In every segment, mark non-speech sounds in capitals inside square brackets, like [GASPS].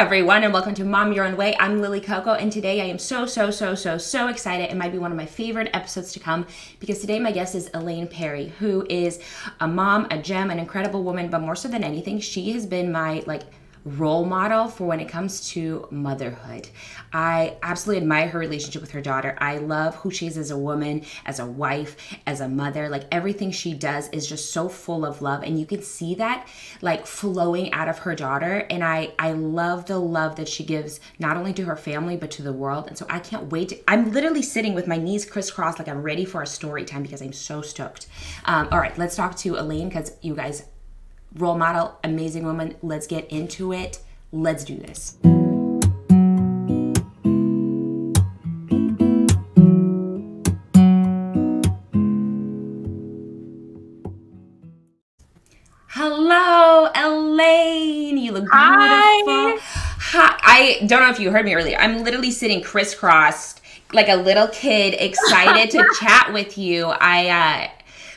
everyone, and welcome to Mom Your Own Way. I'm Lily Coco, and today I am so, so, so, so, so excited. It might be one of my favorite episodes to come because today my guest is Elaine Perry, who is a mom, a gem, an incredible woman, but more so than anything, she has been my like role model for when it comes to motherhood. I absolutely admire her relationship with her daughter. I love who she is as a woman, as a wife, as a mother. Like everything she does is just so full of love and you can see that like flowing out of her daughter and I I love the love that she gives not only to her family but to the world. And so I can't wait to I'm literally sitting with my knees crisscrossed like I'm ready for a story time because I'm so stoked. Um, all right, let's talk to Elaine because you guys role model, amazing woman. Let's get into it. Let's do this. Hello, Elaine. You look beautiful. Hi. Hi. I don't know if you heard me earlier. I'm literally sitting crisscrossed like a little kid, excited to [LAUGHS] chat with you. I uh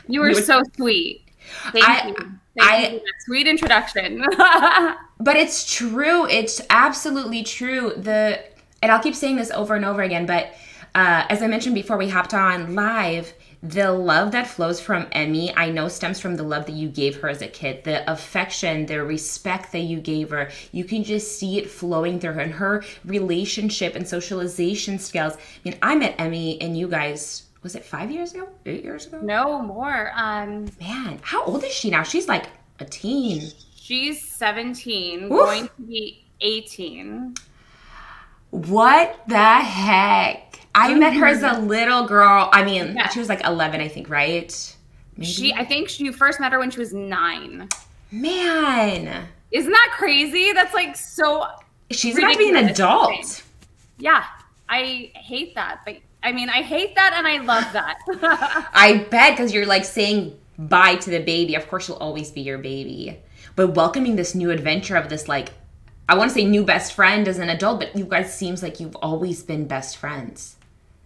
You were, we were so sweet. Thank I, you. Thank I, sweet introduction. [LAUGHS] but it's true. It's absolutely true. The and I'll keep saying this over and over again, but uh, as I mentioned before we hopped on live, the love that flows from Emmy, I know stems from the love that you gave her as a kid, the affection, the respect that you gave her. You can just see it flowing through her and her relationship and socialization skills. I mean, I met Emmy and you guys was it five years ago? Eight years ago? No, more. Um, Man, how old is she now? She's like a teen. She's 17, Oof. going to be 18. What the heck? I mm-hmm. met her as a little girl. I mean, yeah. she was like 11, I think, right? Maybe? She, I think you first met her when she was nine. Man. Isn't that crazy? That's like so. She's about to be an adult. Yeah. I hate that, but I mean, I hate that and I love that. [LAUGHS] I bet because you're like saying bye to the baby. Of course, she'll always be your baby. But welcoming this new adventure of this, like, I want to say new best friend as an adult, but you guys seems like you've always been best friends.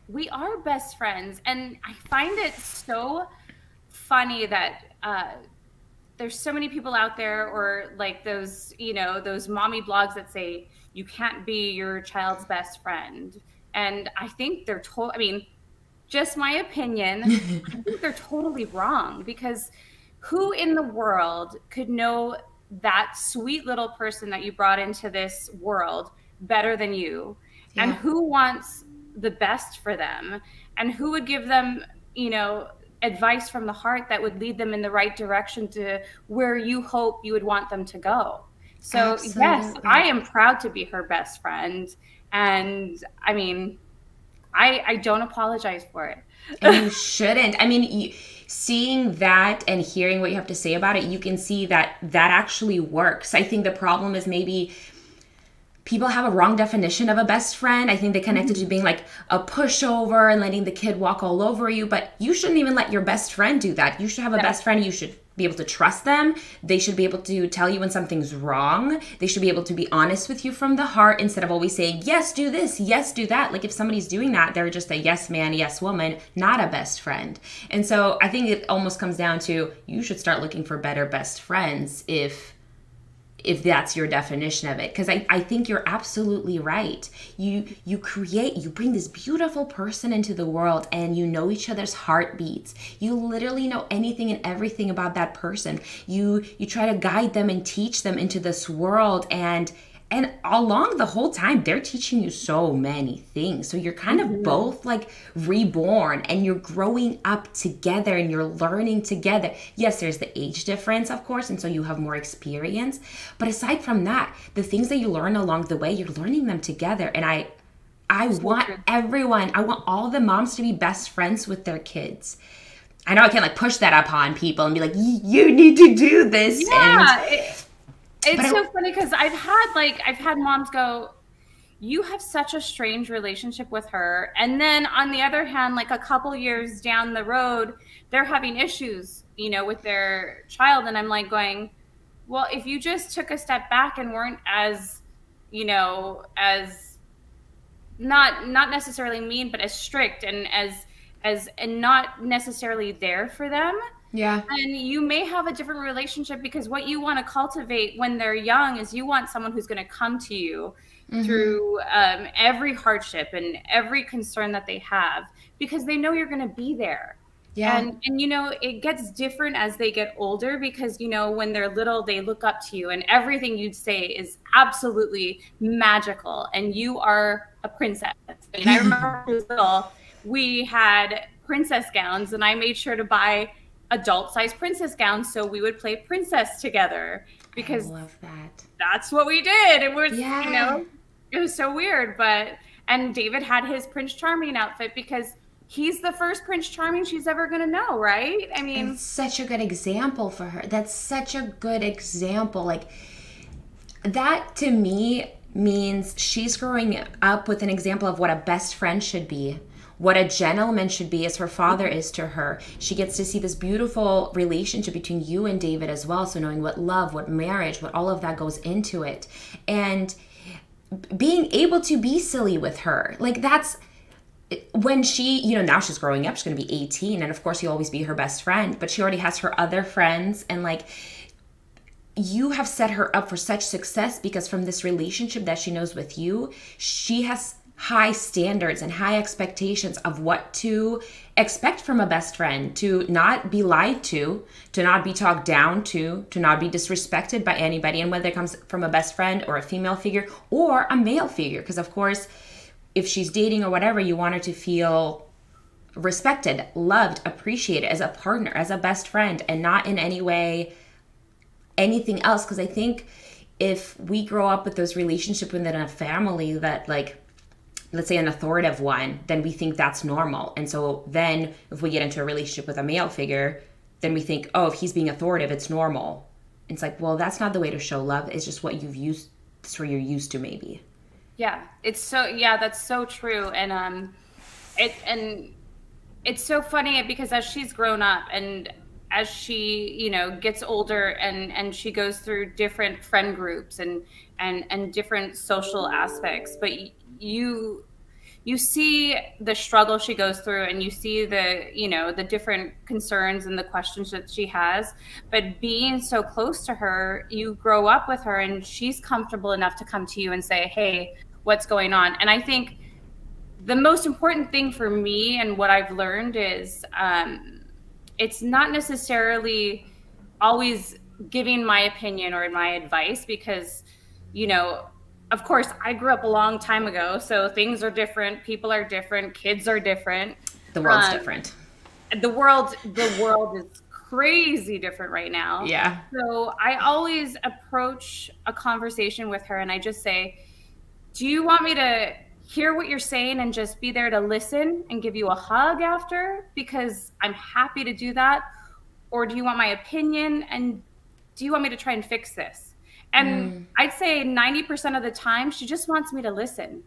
We are best friends. And I find it so funny that, uh, there's so many people out there or like those you know those mommy blogs that say you can't be your child's best friend and I think they're told, I mean, just my opinion, I [LAUGHS] think they're totally wrong because who in the world could know that sweet little person that you brought into this world better than you? Yeah. And who wants the best for them? And who would give them, you know, advice from the heart that would lead them in the right direction to where you hope you would want them to go? So, Absolutely. yes, I am proud to be her best friend and I mean, I I don't apologize for it. and you [LAUGHS] shouldn't. I mean, you, seeing that and hearing what you have to say about it, you can see that that actually works. I think the problem is maybe people have a wrong definition of a best friend. I think they connect it to mm-hmm. being like a pushover and letting the kid walk all over you, but you shouldn't even let your best friend do that. You should have a best friend you should be able to trust them. They should be able to tell you when something's wrong. They should be able to be honest with you from the heart instead of always saying, yes, do this, yes, do that. Like if somebody's doing that, they're just a yes man, yes woman, not a best friend. And so I think it almost comes down to you should start looking for better best friends if if that's your definition of it. Because I, I think you're absolutely right. You you create you bring this beautiful person into the world and you know each other's heartbeats. You literally know anything and everything about that person. You you try to guide them and teach them into this world and and along the whole time they're teaching you so many things so you're kind of mm-hmm. both like reborn and you're growing up together and you're learning together yes there's the age difference of course and so you have more experience but aside from that the things that you learn along the way you're learning them together and i i so want true. everyone i want all the moms to be best friends with their kids I know I can't like push that upon people and be like, you need to do this. Yeah, and it, it's so funny because I've had like I've had moms go, you have such a strange relationship with her, and then on the other hand, like a couple years down the road, they're having issues, you know, with their child, and I'm like going, well, if you just took a step back and weren't as, you know, as not not necessarily mean, but as strict and as as and not necessarily there for them Yeah. And you may have a different relationship because what you want to cultivate when they're young is you want someone who's going to come to you mm-hmm. through um, every hardship and every concern that they have because they know you're going to be there. Yeah. And and you know, it gets different as they get older because you know, when they're little, they look up to you and everything you'd say is absolutely magical and you are a princess. And I [LAUGHS] remember when I was little, we had princess gowns and I made sure to buy adult size princess gowns so we would play princess together because I love that. That's what we did. It was yeah. you know, it was so weird, but and David had his Prince Charming outfit because he's the first Prince Charming she's ever going to know, right? I mean, it's such a good example for her. That's such a good example. Like, that to me means she's growing up with an example of what a best friend should be. What a gentleman should be, as her father is to her. She gets to see this beautiful relationship between you and David as well. So, knowing what love, what marriage, what all of that goes into it. And being able to be silly with her. Like, that's when she, you know, now she's growing up, she's going to be 18. And of course, you'll always be her best friend, but she already has her other friends. And like, you have set her up for such success because from this relationship that she knows with you, she has high standards and high expectations of what to expect from a best friend to not be lied to, to not be talked down to, to not be disrespected by anybody. And whether it comes from a best friend or a female figure or a male figure, because of course, if she's dating or whatever, you want her to feel respected, loved, appreciated as a partner, as a best friend, and not in any way anything else. Because I think if we grow up with those relationships within a family that, like, let's say an authoritative one, then we think that's normal. And so then if we get into a relationship with a male figure, then we think, oh, if he's being authoritative, it's normal. It's like, well, that's not the way to show love. It's just what you've used, it's what you're used to, maybe. Yeah, it's so yeah, that's so true, and um, it and it's so funny because as she's grown up and as she you know gets older and and she goes through different friend groups and and and different social aspects, but you you see the struggle she goes through and you see the you know the different concerns and the questions that she has but being so close to her you grow up with her and she's comfortable enough to come to you and say hey what's going on. And I think the most important thing for me and what I've learned is um, it's not necessarily always giving my opinion or my advice because, you know, of course, I grew up a long time ago, so things are different, people are different, kids are different. The world's um, different. The world, the world is crazy different right now. Yeah. So I always approach a conversation with her and I just say, do you want me to hear what you're saying and just be there to listen and give you a hug after? Because I'm happy to do that. Or do you want my opinion? And do you want me to try and fix this? And mm. I'd say 90% of the time, she just wants me to listen.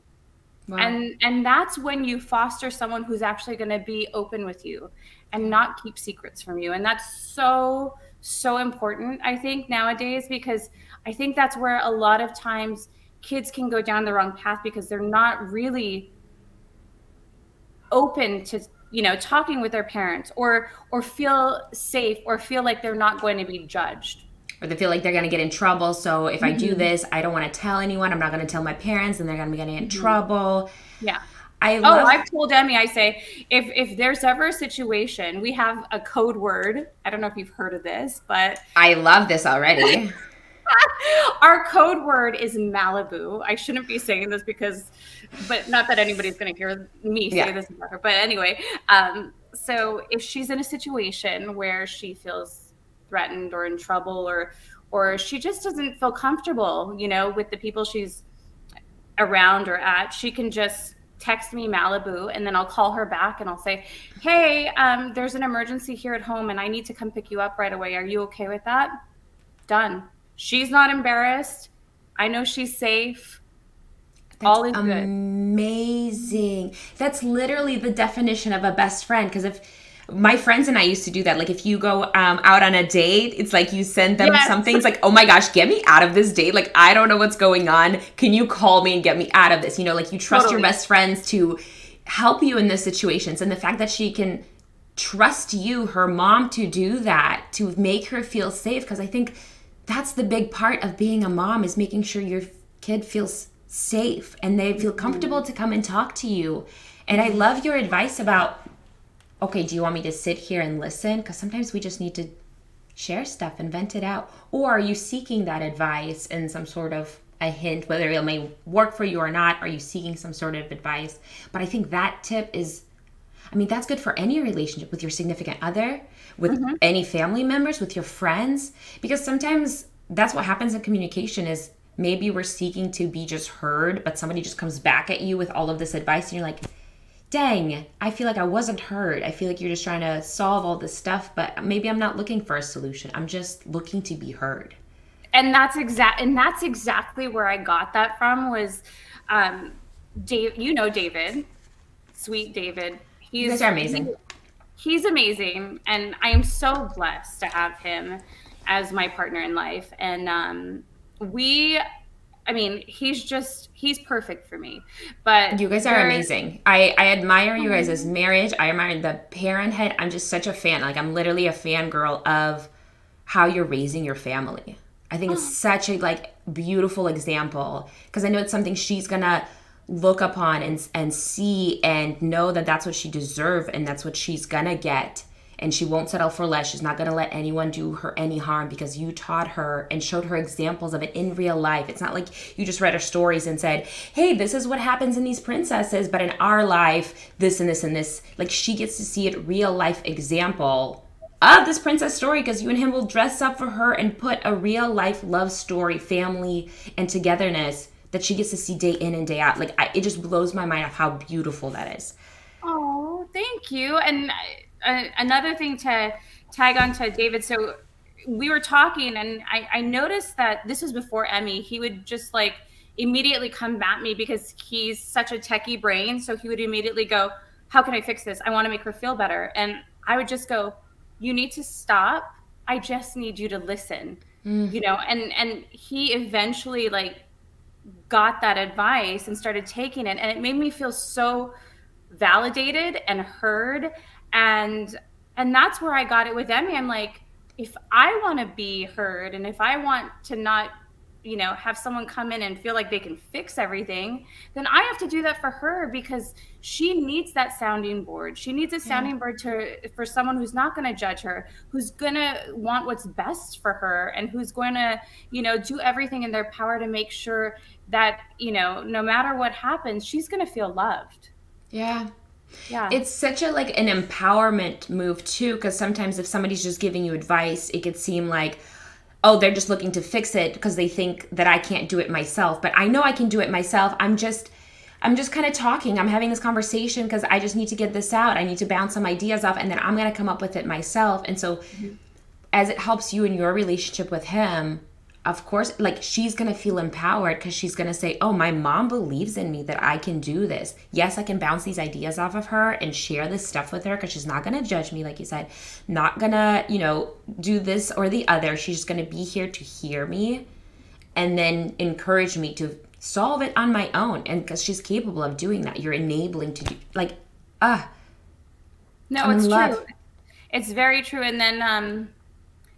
Wow. And and that's when you foster someone who's actually going to be open with you and not keep secrets from you. And that's so so important I think nowadays because I think that's where a lot of times kids can go down the wrong path because they're not really open to you know talking with their parents or or feel safe or feel like they're not going to be judged or they feel like they're going to get in trouble so if mm-hmm. i do mm-hmm. this i don't want to tell anyone i'm not going to tell my parents and they're going to be getting in mm-hmm. trouble yeah I oh, love- oh, I've told Emmy. I say if if there's ever a situation, we have a code word. I don't know if you've heard of this, but I love this already. [LAUGHS] [LAUGHS] Our code word is Malibu. I shouldn't be saying this because, but not that anybody's going to hear me say yeah. this about her. But anyway, um, so if she's in a situation where she feels threatened or in trouble or or she just doesn't feel comfortable, you know, with the people she's around or at, she can just text me Malibu and then I'll call her back and I'll say, Hey, um, there's an emergency here at home and I need to come pick you up right away. Are you okay with that? Done. She's not embarrassed. I know she's safe. That's All is good. Amazing. That's literally the definition of a best friend. Because if my friends and I used to do that. Like if you go um, out on a date, it's like you send them yes. something. It's like, [LAUGHS] oh my gosh, get me out of this date. Like I don't know what's going on. Can you call me and get me out of this? You know, like you trust totally. your best friends to help you in those situations. And the fact that she can trust you, her mom, to do that, to make her feel safe. Because I think that's the big part of being a mom is making sure your kid feels safe and they feel comfortable to come and talk to you. And I love your advice about okay, do you want me to sit here and listen? Because sometimes we just need to share stuff and vent it out. Or are you seeking that advice and some sort of a hint, whether it may work for you or not? Are you seeking some sort of advice? But I think that tip is, I mean, that's good for any relationship with your significant other, with mm-hmm. any family members, with your friends, because sometimes that's what happens in communication is maybe we're seeking to be just heard, but somebody just comes back at you with all of this advice and you're like, dang, I feel like I wasn't heard. I feel like you're just trying to solve all this stuff, but maybe I'm not looking for a solution. I'm just looking to be heard. And that's exact and that's exactly where I got that from was um Dave you know David, sweet David. He's you guys are amazing. he's amazing and I am so blessed to have him as my partner in life and um we I mean, he's just he's perfect for me. But you guys are amazing. I I admire you guys' as marriage. I admire the parenthood. I'm just such a fan. Like I'm literally a fangirl of how you're raising your family. I think it's oh. such a like beautiful example because I know it's something she's gonna look upon and and see and know that that's what she deserves and that's what she's gonna get and she won't settle for less. She's not going to let anyone do her any harm because you taught her and showed her examples of it in real life. It's not like you just read her stories and said, hey, this is what happens in these princesses, but in our life, this and this and this. Like she gets to see it real life example of this princess story because you and him will dress up for her and put a real life love story, family, and togetherness that she gets to see day in and day out. Like I, it just blows my mind of how beautiful that is. Oh, thank you. And another thing to tag on to David. So we were talking, and I, I noticed that this was before Emmy. He would just like immediately come at me because he's such a techie brain. So he would immediately go, "How can I fix this? I want to make her feel better." And I would just go, "You need to stop. I just need you to listen." Mm. You know, and and he eventually like got that advice and started taking it, and it made me feel so validated and heard and and that's where i got it with emmy. I'm like if i want to be heard and if i want to not you know have someone come in and feel like they can fix everything then i have to do that for her because she needs that sounding board. She needs a sounding yeah. board to for someone who's not going to judge her who's going to want what's best for her and who's going to you know do everything in their power to make sure that you know no matter what happens she's going to feel loved. Yeah yeah. It's such a like an empowerment move too because sometimes if somebody's just giving you advice it could seem like oh they're just looking to fix it because they think that i can't do it myself. But i know i can do it myself. I'm just i'm just kind of talking. I'm having this conversation because i just need to get this out. I need to bounce some ideas off and then i'm going to come up with it myself. And so mm-hmm. as it helps you in your relationship with him of course like she's gonna feel empowered because she's gonna say oh my mom believes in me that i can do this. Yes i can bounce these ideas off of her and share this stuff with her because she's not gonna judge me like you said. Not gonna you know do this or the other. She's just gonna be here to hear me and then encourage me to solve it on my own. And because she's capable of doing that. You're enabling to do like ah. Uh, no I'm it's true. it's very true. And then um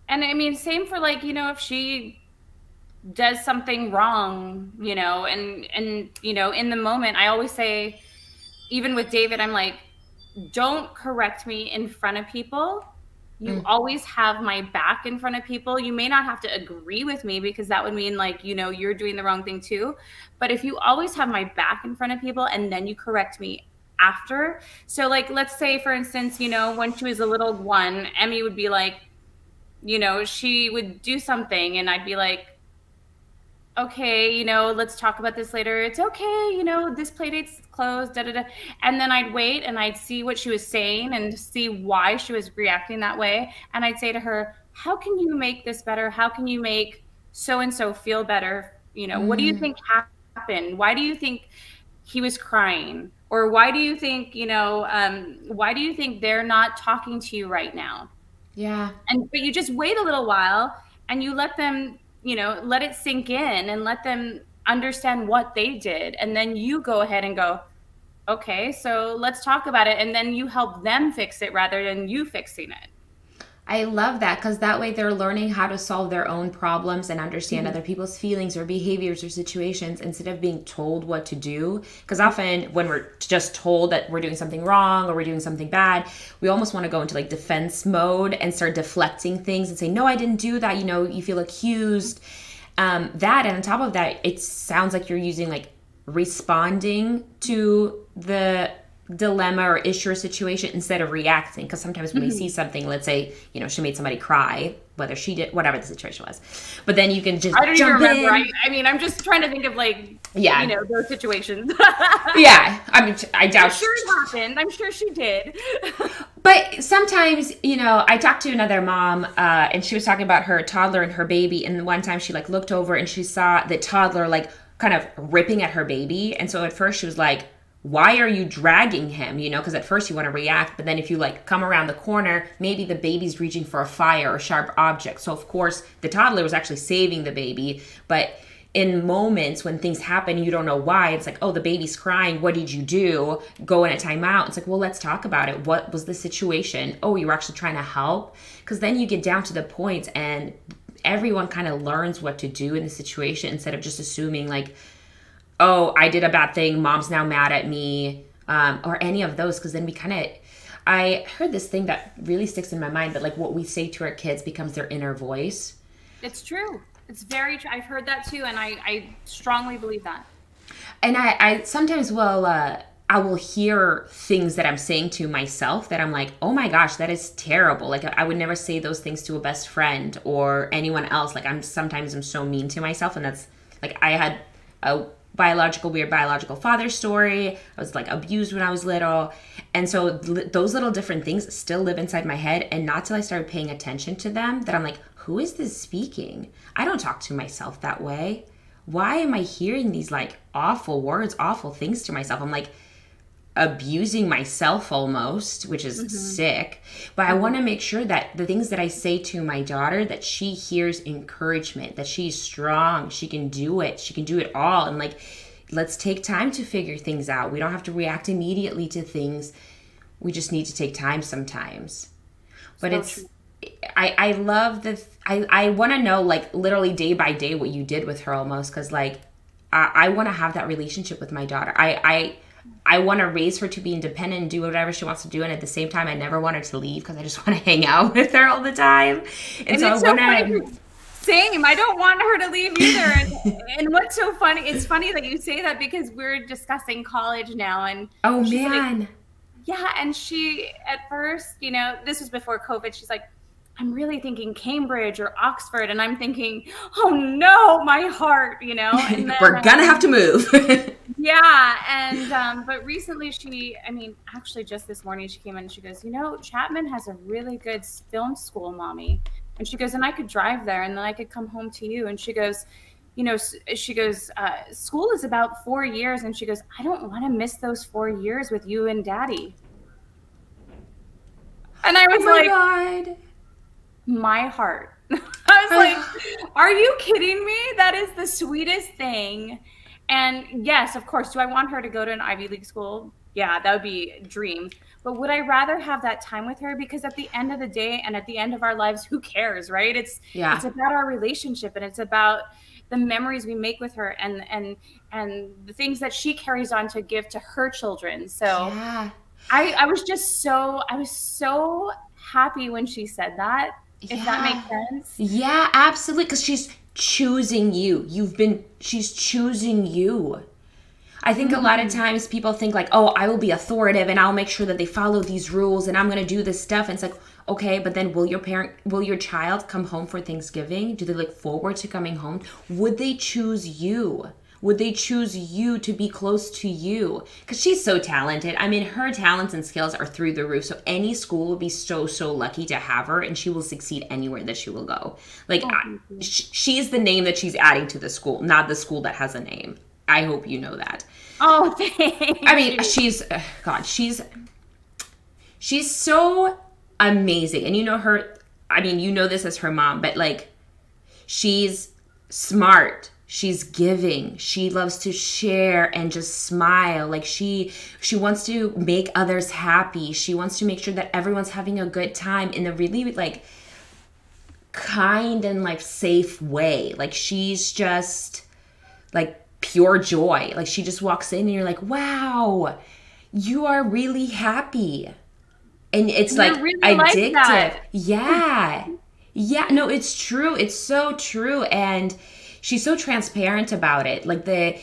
and i mean same for like you know if she does something wrong, you know, and and you know, in the moment, I always say, even with David, I'm like, don't correct me in front of people. You mm. always have my back in front of people. You may not have to agree with me because that would mean like, you know, you're doing the wrong thing too. But if you always have my back in front of people and then you correct me after. So like let's say for instance, you know, when she was a little one, Emmy would be like, you know, she would do something and I'd be like, okay, you know, let's talk about this later. It's okay, you know, this play date's closed, da da da. And then I'd wait and I'd see what she was saying and see why she was reacting that way. And I'd say to her, how can you make this better? How can you make so and so feel better? You know, mm. what do you mm. think happened? Why do you think he was crying? Or why do you think, you know, um, why do you think they're not talking to you right now? Yeah. And but you just wait a little while and you let them you know, let it sink in and let them understand what they did. And then you go ahead and go, okay, so let's talk about it. And then you help them fix it rather than you fixing it. I love that because that way they're learning how to solve their own problems and understand mm-hmm. other people's feelings or behaviors or situations instead of being told what to do. Because often when we're just told that we're doing something wrong or we're doing something bad, we almost want to go into like defense mode and start deflecting things and say, No, I didn't do that. You know, you feel accused. Um, that and on top of that, it sounds like you're using like responding to the dilemma or issue or situation instead of reacting. Because sometimes when mm-hmm. we see something let's say you know she made somebody cry whether she did whatever the situation was. But then you can just i don't even remember. I, I, mean i'm just trying to think of like yeah. you know those situations. [LAUGHS] Yeah. I mean i doubt i'm sure it happened. I'm sure she did. [LAUGHS] But sometimes you know i talked to another mom uh, and she was talking about her toddler and her baby and one time she like looked over and she saw the toddler like kind of ripping at her baby. And so at first she was like why are you dragging him? You know because at first you want to react but then if you like come around the corner maybe the baby's reaching for a fire or sharp object. So of course the toddler was actually saving the baby but in moments when things happen you don't know why it's like oh the baby's crying what did you do? Go in a timeout. It's like well let's talk about it. What was the situation? Oh you were actually trying to help? Because then you get down to the point and everyone kind of learns what to do in the situation instead of just assuming like oh, I did a bad thing, mom's now mad at me, um, or any of those, because then we kind of, I heard this thing that really sticks in my mind that like what we say to our kids becomes their inner voice. It's true. It's very true. I've heard that too, and I, I strongly believe that. And I, I sometimes will, uh, I will hear things that I'm saying to myself that I'm like, oh my gosh, that is terrible. Like I would never say those things to a best friend or anyone else. Like I'm sometimes I'm so mean to myself, and that's like I had a biological weird biological father story. I was like abused when I was little. And so those little different things still live inside my head and not till I started paying attention to them that I'm like, who is this speaking? I don't talk to myself that way. Why am I hearing these like awful words, awful things to myself? I'm like, abusing myself almost which is mm-hmm. sick. But i want to make sure that the things that i say to my daughter that she hears encouragement that she's strong she can do it she can do it all. And like let's take time to figure things out. We don't have to react immediately to things. We just need to take time sometimes. But so it's true. I, I love the I, I want to know like literally day by day what you did with her almost because like I, I want to have that relationship with my daughter. I I I want to raise her to be independent and do whatever she wants to do. And at the same time, I never want her to leave because I just [LAUGHS] want to hang out with her all the time. And, and so I so want to. Same. I don't want her to leave either. And, [LAUGHS] and, what's so funny? It's funny that you say that because we're discussing college now. And oh man, like, yeah. And she at first, you know, this was before COVID. She's like, I'm really thinking Cambridge or Oxford, and I'm thinking, oh no, my heart, you know. [LAUGHS] Then, We're gonna have to move. [LAUGHS] yeah, and um, but recently she, I mean, actually just this morning she came in and she goes, you know, Chapman has a really good film school, mommy, and she goes, and I could drive there, and then I could come home to you, and she goes. You know, she goes, uh, school is about four years. And she goes, I don't want to miss those four years with you and daddy. And I was oh like, God my heart. [LAUGHS] I was like, are you kidding me? That is the sweetest thing. And yes, of course, do I want her to go to an Ivy League school? Yeah, that would be a dream. But would I rather have that time with her? Because at the end of the day and at the end of our lives, who cares, right? It's yeah. it's about our relationship and it's about the memories we make with her and and and the things that she carries on to give to her children. So yeah. I, I was just so I was so happy when she said that if yeah. that makes sense. Yeah, absolutely. Because she's choosing you. You've been, she's choosing you. I think mm-hmm. a lot of mm-hmm. times people think like, oh, I will be authoritative and I'll make sure that they follow these rules and I'm going to do this stuff. And it's like, okay, but then will your parent, will your child come home for Thanksgiving? Do they look forward to coming home? Would they choose you? Would they choose you to be close to you? Because she's so talented. I mean, her talents and skills are through the roof. So any school would be so, so lucky to have her, and she will succeed anywhere that she will go. Like, oh, she's the name that she's adding to the school, not the school that has a name. I hope you know that. Oh, [LAUGHS] thanks. I mean, she's, uh, God, she's, she's so amazing. And you know her, I mean, you know this as her mom, but like, she's smart she's giving. She loves to share and just smile. Like she she wants to make others happy. She wants to make sure that everyone's having a good time in a really like kind and like safe way. Like she's just like pure joy. Like she just walks in and you're like wow you are really happy. And it's You're like really addictive like yeah. Yeah no it's true. It's so true. And she's so transparent about it. Like the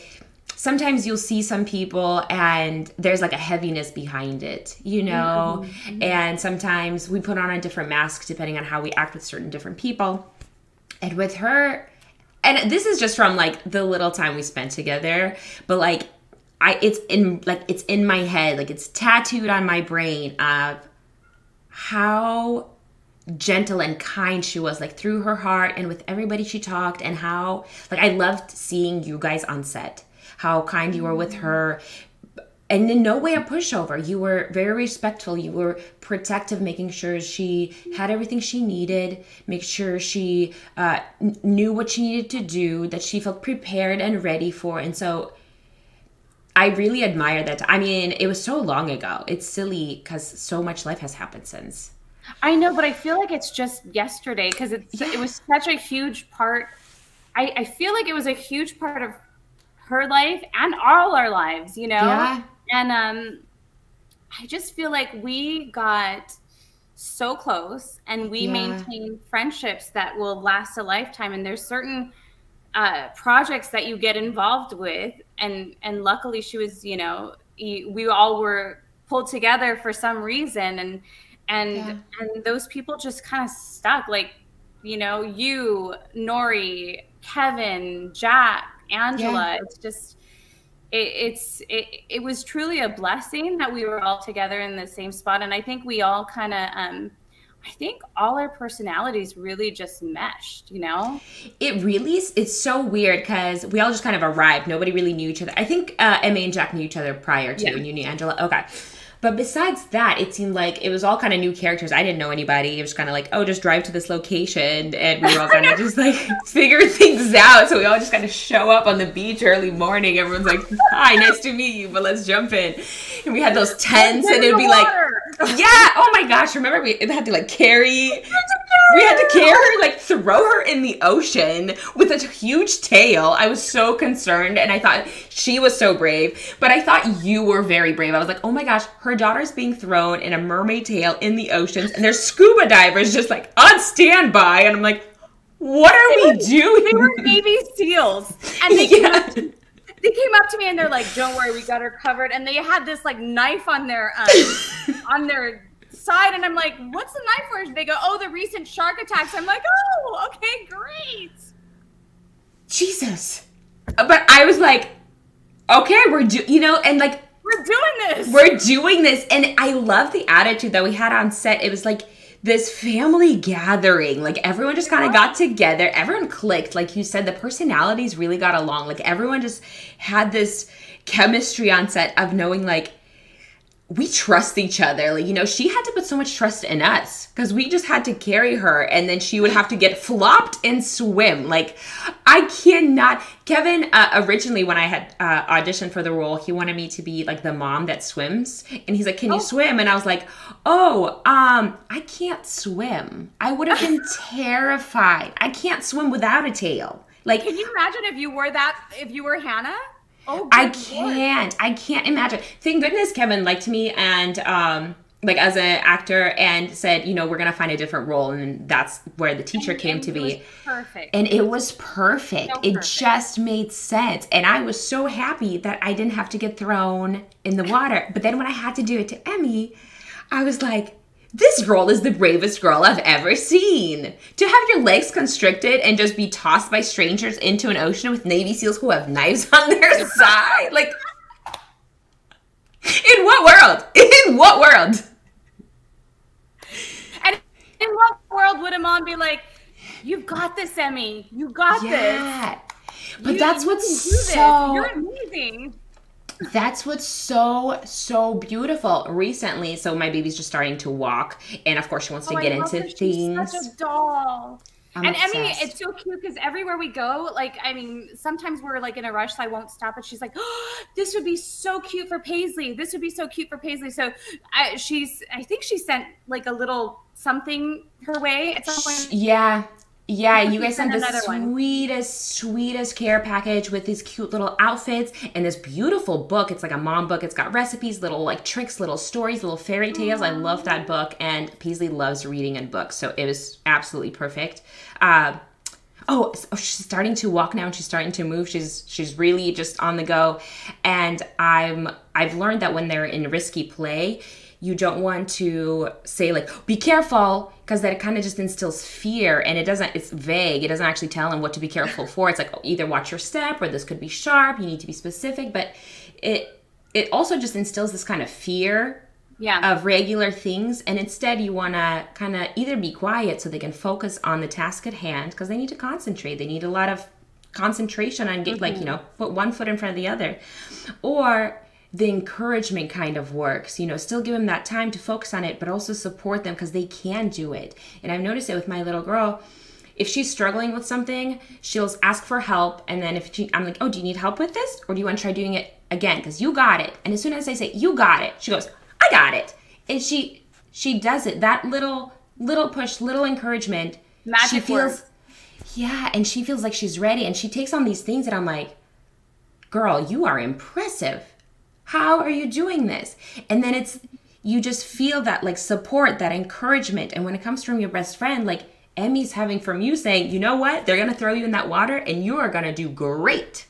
sometimes you'll see some people and there's like a heaviness behind it you know? Mm-hmm, mm-hmm. And sometimes we put on a different mask depending on how we act with certain different people. And with her and this is just from like the little time we spent together but like i it's in like it's in my head. Like it's tattooed on my brain of how gentle and kind she was like through her heart and with everybody she talked and how like i loved seeing you guys on set how kind you were with her. And in no way a pushover. You were very respectful. You were protective making sure she had everything she needed make sure she uh, n- knew what she needed to do that she felt prepared and ready for. And so i really admire that. I mean it was so long ago. It's silly because so much life has happened since I know, but I feel like it's just yesterday because it's it was such a huge part. I, I feel like it was a huge part of her life and all our lives, you know. Yeah. And um, I just feel like we got so close, and we Yeah. maintain friendships that will last a lifetime. And there's certain uh, projects that you get involved with, and and luckily she was, you know, we all were pulled together for some reason, and and Yeah. and those people just kind of stuck like you know you nori kevin jack angela it's just it, it's it, it was truly a blessing that we were all together in the same spot and i think we all kind of um i think all our personalities really just meshed you know It really is. It's so weird because we all just kind of arrived. Nobody really knew each other. I think uh, Emma and Jack knew each other prior to, Yeah. and you knew Angela. Okay. But besides that, it seemed like it was all kind of new characters. I didn't know anybody. It was kind of like, oh, just drive to this location, and we were all kind of [LAUGHS] just like figure things out. So we all just kind of show up on the beach early morning. Everyone's like, hi, nice to meet you, but let's jump in. And we had those tents, and it'd be like, [LAUGHS] yeah. Oh my gosh! Remember we had to like carry. We had to carry her, like throw her in the ocean with a huge tail. I was so concerned, and I thought she was so brave. But I thought you were very brave. I was like, oh my gosh, her daughter's being thrown in a mermaid tail in the oceans, and there's scuba divers just like on standby, and I'm like, what are we doing? they were navy seals and they [LAUGHS] came up they came up to me and they're like, "Don't worry, we got her covered." And they had this like knife on their um, [LAUGHS] on their side, and I'm like, "What's the knife for?" They go, "Oh, the recent shark attacks." I'm like, "Oh, okay, great." Jesus. But I was like, okay, we're do you know, and like We're doing this. we're doing this. And i love the attitude that we had on set. It was like this family gathering. Like everyone just kind of got together. Everyone clicked. Like you said the personalities really got along. Like everyone just had this chemistry on set of knowing like we trust each other. Like, you know, she had to put so much trust in us because we just had to carry her and then she would have to get flopped and swim. Like, I cannot. Kevin, uh, originally, when I had uh, auditioned for the role, he wanted me to be like the mom that swims. And he's like, Can you swim? And I was like, Oh, um, I can't swim. I would have been [LAUGHS] terrified. I can't swim without a tail. Like, Can you imagine if you were that? If you were Hannah? Oh, I can't. I can't imagine. Thank goodness Kevin liked me and um like as an actor and said, you know, we're gonna find a different role, and that's where the teacher came And to it be. was perfect. And it was perfect. So It perfect. just made sense. And I was so happy that I didn't have to get thrown in the water. But then when I had to do it to Emmy, I was like, this girl is the bravest girl I've ever seen. To have your legs constricted and just be tossed by strangers into an ocean with Navy SEALs who have knives [LAUGHS] on their side. Like, in what world? [LAUGHS] In what world? And in what world would Amon be like, "You've got this, Emmy. You got this. But You- that's what's can do this. so You're amazing." That's what's so so beautiful. Recently, so my baby's just starting to walk, and of course she wants oh to Oh, I get into her. She's things. such a doll. I'm and obsessed. I mean, it's so cute because everywhere we go, like, I mean, sometimes we're like in a rush, so I won't stop. But she's like, oh, [GASPS] "This would be so cute for Paisley. This would be so cute for Paisley." So, I, she's, I think she sent like a little something her way at some point. Yeah, yeah, you guys sent the sweetest, one. sweetest care package with these cute little outfits and this beautiful book. It's like a mom book. It's got recipes, little like tricks, little stories, little fairy tales. I love that book, and Paisley loves reading and books, so it was absolutely perfect. Uh, oh, oh, she's starting to walk now, and she's starting to move. She's she's really just on the go, and I'm I've learned that when they're in risky play, you don't want to say like be careful because that kind of just instills fear and it doesn't it's vague it doesn't actually tell them what to be careful for it's like oh, either watch your step or this could be sharp you need to be specific but it it also just instills this kind of fear yeah. of regular things and instead you want to kind of either be quiet so they can focus on the task at hand because they need to concentrate they need a lot of concentration on get mm-hmm. like you know put one foot in front of the other or the encouragement kind of works. You know, still give them that time to focus on it, but also support them because they can do it. And I've noticed it with my little girl. If she's struggling with something, she'll ask for help. And then if she, I'm like, oh, do you need help with this? Or do you want to try doing it again? Because you got it. And as soon as I say, you got it, she goes, I got it. And she, she does it. That little, little push, little encouragement. Magic she feels, word. yeah. And she feels like she's ready. And she takes on these things that I'm like, girl, you are impressive how are you doing this? And then it's, you just feel that like support, that encouragement. And when it comes from your best friend, like Emmy's having from you saying, you know what? They're going to throw you in that water and you are going to do great.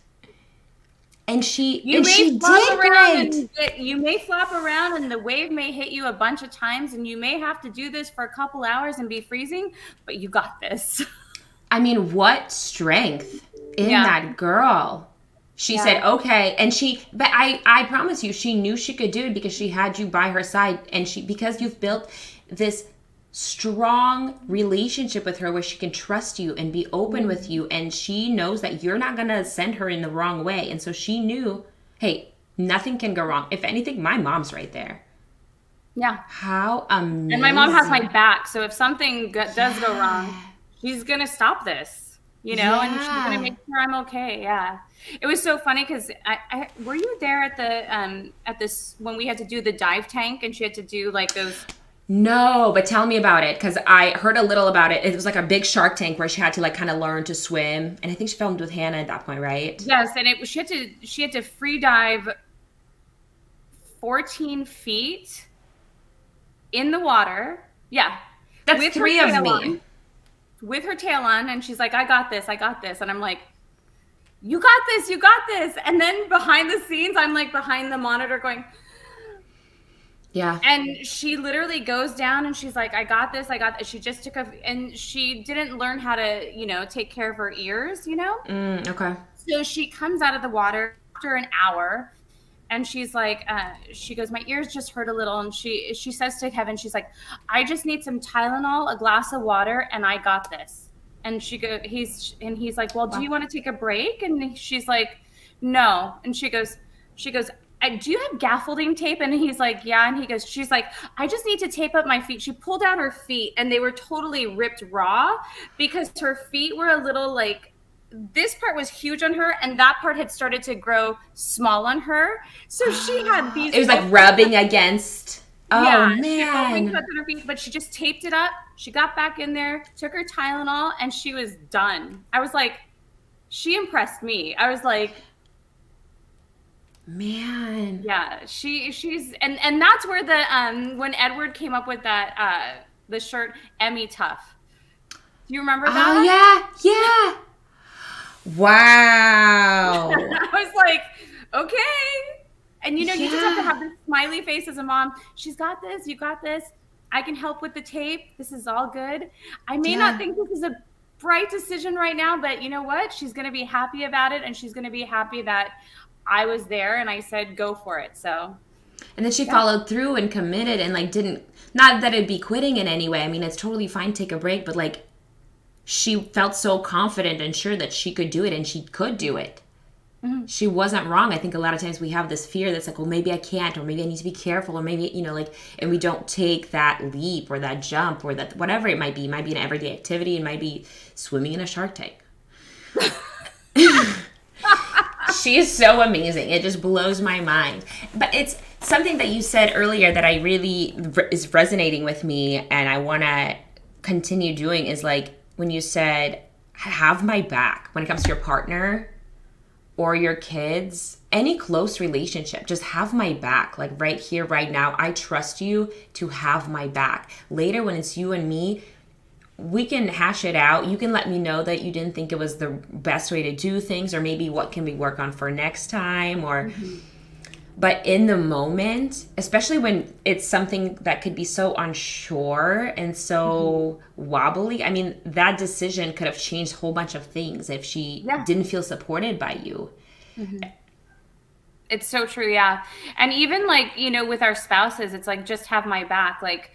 And she, you and may she flop around and you may flop around and the wave may hit you a bunch of times and you may have to do this for a couple hours and be freezing, but you got this. [LAUGHS] I mean, what strength in yeah. that girl. She yeah. said, "Okay." And she but I I promise you she knew she could do it because she had you by her side and she because you've built this strong relationship with her where she can trust you and be open mm-hmm. with you and she knows that you're not going to send her in the wrong way. And so she knew, "Hey, nothing can go wrong. If anything, my mom's right there." Yeah. How amazing. And my mom has my back, so if something does yeah. go wrong, she's going to stop this you know, yeah. and she's gonna make sure I'm okay. Yeah, it was so funny because I, I, were you there at the um at this when we had to do the dive tank and she had to do like those. No, but tell me about it because I heard a little about it. It was like a big Shark Tank where she had to like kind of learn to swim, and I think she filmed with Hannah at that point, right? Yes, and it she had to she had to free dive fourteen feet in the water. Yeah, that's three of me. On with her tail on and she's like, I got this, I got this. And I'm like, you got this, you got this. And then behind the scenes, I'm like behind the monitor going, yeah. And she literally goes down and she's like, I got this, I got this. She just took a, and she didn't learn how to, you know, take care of her ears, you know? Mm, okay. So she comes out of the water after an hour and she's like uh, she goes my ears just hurt a little and she she says to kevin she's like i just need some tylenol a glass of water and i got this and she go he's and he's like well do you want to take a break? And she's like no. And she goes she goes uh, do you have gaffalding tape? And he's like yeah. And he goes she's like i just need to tape up my feet. She pulled out her feet and they were totally ripped raw because her feet were a little like this part was huge on her and that part had started to grow small on her. So she had [GASPS] these it was like rubbing against. Oh yeah, man. she her feet, but she just taped it up she got back in there took her tylenol and she was done i was like she impressed me i was like man yeah she she's and and that's where the um when edward came up with that uh the shirt emmy tough do you remember that oh yeah yeah Wow. [LAUGHS] I was like, okay. And you know, yeah. you just have to have this smiley face as a mom. She's got this. You got this. I can help with the tape. This is all good. I may yeah. not think this is a bright decision right now, but you know what? She's going to be happy about it. And she's going to be happy that I was there and I said, go for it. So. And then she yeah. followed through and committed and like didn't, not that it'd be quitting in any way. I mean, it's totally fine, take a break, but like she felt so confident and sure that she could do it and she could do it. Mm-hmm. She wasn't wrong. I think a lot of times we have this fear that's like, well, maybe I can't, or maybe I need to be careful, or maybe, you know, like, and we don't take that leap or that jump or that whatever it might be. It might be an everyday activity. It might be swimming in a shark tank. [LAUGHS] she is so amazing. It just blows my mind. But it's something that you said earlier that I really is resonating with me, and I want to continue doing is like when you said, have my back when it comes to your partner or your kids, any close relationship, just have my back. Like right here, right now, I trust you to have my back. Later, when it's you and me, we can hash it out. You can let me know that you didn't think it was the best way to do things, or maybe what can we work on for next time, or. Mm-hmm but in the moment especially when it's something that could be so unsure and so mm-hmm. wobbly i mean that decision could have changed a whole bunch of things if she yeah. didn't feel supported by you mm-hmm. it's so true yeah and even like you know with our spouses it's like just have my back like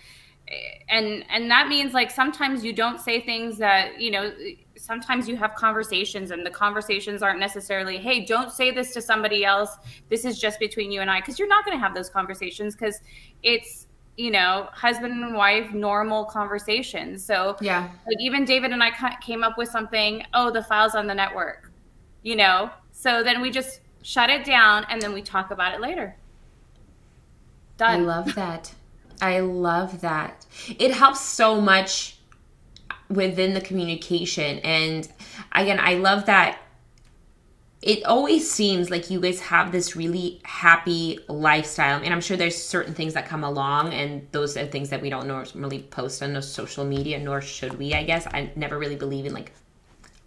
and and that means like sometimes you don't say things that you know sometimes you have conversations and the conversations aren't necessarily hey don't say this to somebody else. This is just between you and i. Because you're not going to have those conversations because it's you know husband and wife normal conversations. So yeah. like even david and i came up with something oh the files on the network you know? So then we just shut it down and then we talk about it later. Done. i love that i love that it helps so much within the communication. And again, I love that it always seems like you guys have this really happy lifestyle and i'm sure there's certain things that come along and those are things that we don't normally post on the social media nor should we i guess i never really believe in like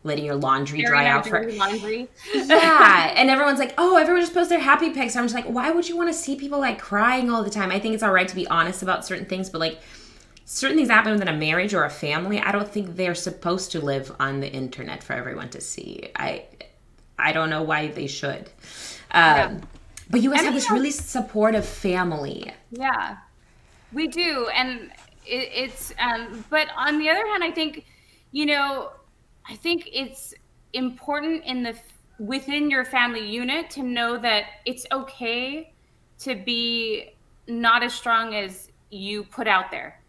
letting your laundry dry out for laundry. [LAUGHS] Yeah and everyone's like oh everyone just posts their happy pics. I'm just like why would you want to see people like crying all the time? I think it's all right to be honest about certain things but like certain things happen within a marriage or a family i don't think they're supposed to live on the internet for everyone to see. I i don't know why they should. Um, yeah. but you guys have this really supportive family. Yeah we do and it, it's um but on the other hand i think you know i think it's important in the within your family unit to know that it's okay to be not as strong as you put out there.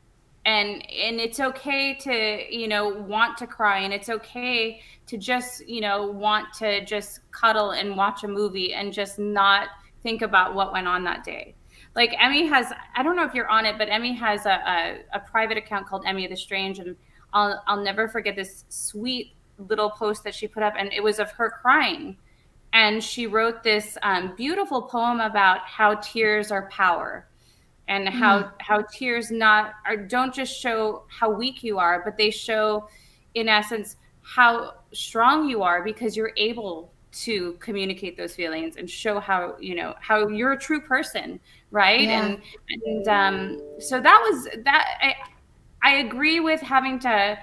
And and it's okay to you know want to cry and it's okay to just you know want to just cuddle and watch a movie and just not think about what went on that day. Like emmy has i don't know if you're on it but emmy has a, a, a private account called emmy the strange and I'll, I'll never forget this sweet little post that she put up and it was of her crying and she wrote this um, beautiful poem about how tears are power and how mm. how tears not are don't just show how weak you are but they show in essence how strong you are because you're able to communicate those feelings and show how you know how you're a true person right yeah. and and um so that was that i i agree with having to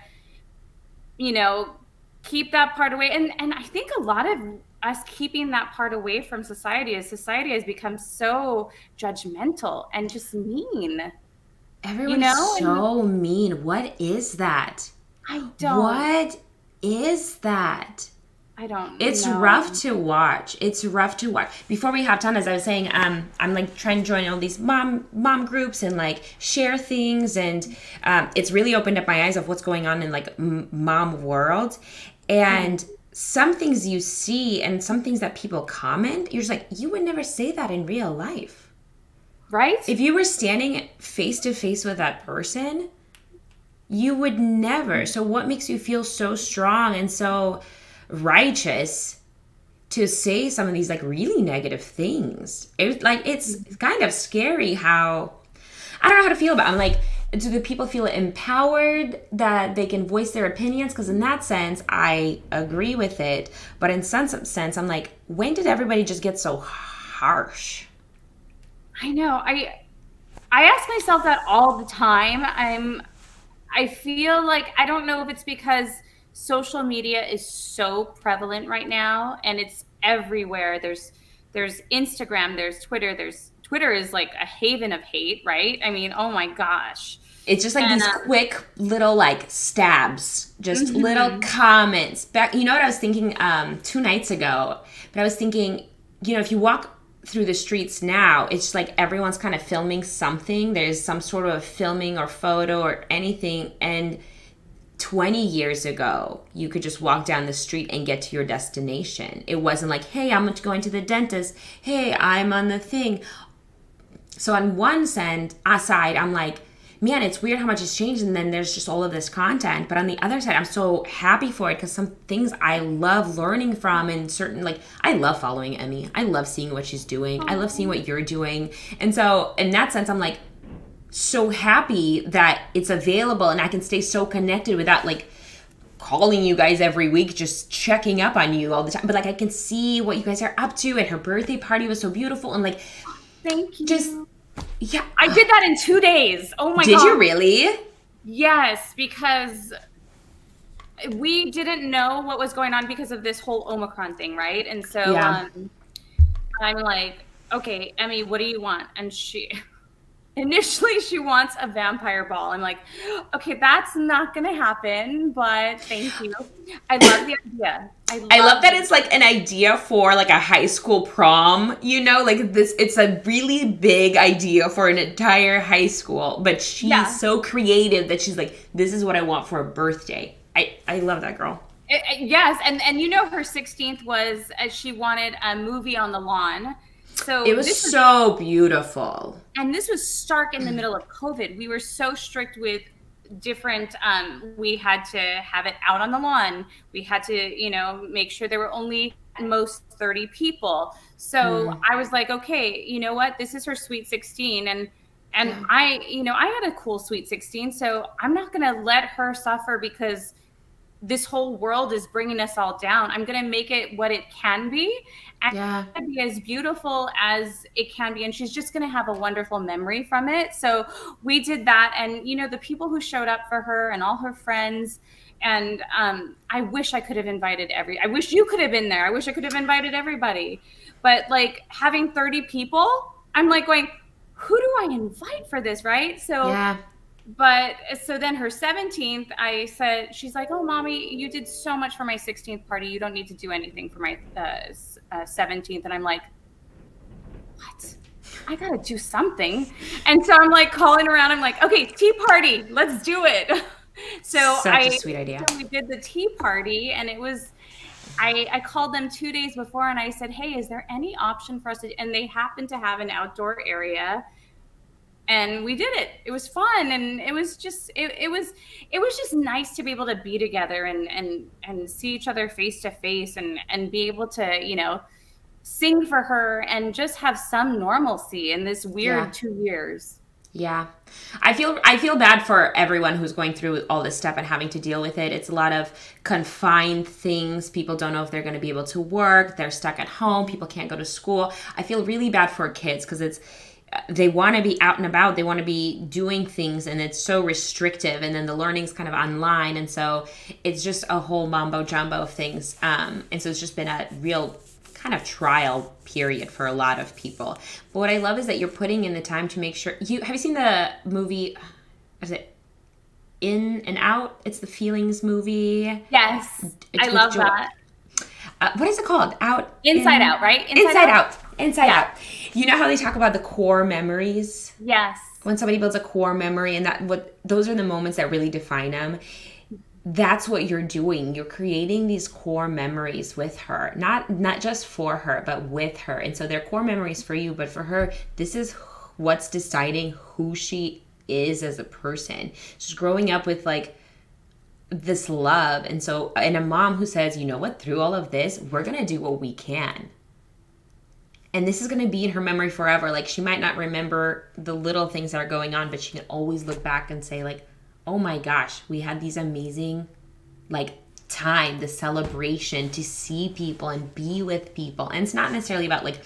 you know keep that part away and and i think a lot of us keeping that part away from society as society has become so judgmental and just mean. Everyone's you know? so and, mean. What is that? I don't. What is that? I don't. Know. It's know. rough to watch. It's rough to watch. Before we hopped on, as I was saying, um, I'm like trying to join all these mom mom groups and like share things, and um, it's really opened up my eyes of what's going on in like m- mom world, and. Mm some things you see and some things that people comment, you're just like, you would never say that in real life. Right? If you were standing face to face with that person, you would never. So, what makes you feel so strong and so righteous to say some of these like really negative things? It like it's kind of scary how I don't know how to feel about. It. I'm like, do the people feel empowered that they can voice their opinions because in that sense i agree with it but in some sense i'm like when did everybody just get so harsh i know i i ask myself that all the time i'm i feel like i don't know if it's because social media is so prevalent right now and it's everywhere there's there's instagram there's twitter there's twitter is like a haven of hate right i mean oh my gosh It's just like and, these uh, quick little like stabs, just mm-hmm. little comments. Back, you know what I was thinking um, two nights ago? But I was thinking, you know, if you walk through the streets now, it's like everyone's kind of filming something. There's some sort of filming or photo or anything, and 20 years ago, you could just walk down the street and get to your destination. It wasn't like, hey, I'm going to the dentist. Hey, I'm on the thing. So, on one side, aside, I'm like, man, it's weird how much has changed. And then there's just all of this content. But on the other side, I'm so happy for it because some things I love learning from and certain, like, I love following Emmy. I love seeing what she's doing. I love seeing what you're doing. And so, in that sense, I'm like, so happy that it's available and I can stay so connected without like calling you guys every week, just checking up on you all the time. But like I can see what you guys are up to, and her birthday party was so beautiful, and like, thank you. Just yeah, I did that in two days. Oh my did god! Did you really? Yes, because we didn't know what was going on because of this whole Omicron thing, right? And so yeah. um, I'm like, okay, Emmy, what do you want? And she initially she wants a vampire ball. I'm like, okay, that's not gonna happen, but thank you. I love the idea. I love, I love that it's like an idea for like a high school prom, you know, like this it's a really big idea for an entire high school, but she's yeah. so creative that she's like, this is what I want for a birthday. I I love that girl. It, yes, and and you know her 16th was uh, she wanted a movie on the lawn so it was so was, beautiful. And this was stark in the middle of COVID. We were so strict with different um, we had to have it out on the lawn we had to you know make sure there were only most 30 people so mm. i was like okay you know what this is her sweet 16 and and i you know i had a cool sweet 16 so i'm not going to let her suffer because this whole world is bringing us all down. I'm going to make it what it can be and yeah. be as beautiful as it can be. And she's just going to have a wonderful memory from it. So we did that. And, you know, the people who showed up for her and all her friends. And um, I wish I could have invited every, I wish you could have been there. I wish I could have invited everybody. But like having 30 people, I'm like going, who do I invite for this? Right. So, yeah but so then her 17th i said she's like oh mommy you did so much for my 16th party. You don't need to do anything for my uh, uh, 17th and i'm like what? I gotta do something. And so i'm like calling around. I'm like okay tea party. Let's do it. [LAUGHS] So Such I, sweet idea. so we did the tea party and it was I, I called them two days before and I said, Hey, is there any option for us to? And they happened to have an outdoor area and we did it. It was fun and it was just it, it was it was just nice to be able to be together and and and see each other face to face and and be able to you know sing for her and just have some normalcy in this weird yeah. two years. Yeah. I feel i feel bad for everyone who's going through all this stuff and having to deal with it. It's a lot of confined things. People don't know if they're going to be able to work. They're stuck at home. People can't go to school. I feel really bad for kids because it's they want to be out and about they want to be doing things and it's so restrictive and then the learning's kind of online and so it's just a whole mambo jumbo of things um, and so it's just been a real kind of trial period for a lot of people. But what i love is that you're putting in the time to make sure you have you seen the movie is it in and out? It's the feelings movie. Yes it's i love that. Uh, what is it called? Out inside in, out right? Inside, inside out. out inside yeah. out you know how they talk about the core memories? Yes. When somebody builds a core memory and that what those are the moments that really define them. That's what you're doing. You're creating these core memories with her. Not not just for her, but with her. And so they're core memories for you, but for her, this is what's deciding who she is as a person. She's growing up with like this love and so and a mom who says you know what through all of this we're gonna do what we can and this is going to be in her memory forever. Like she might not remember the little things that are going on but she can always look back and say like oh my gosh we had these amazing like time the celebration to see people and be with people. And it's not necessarily about like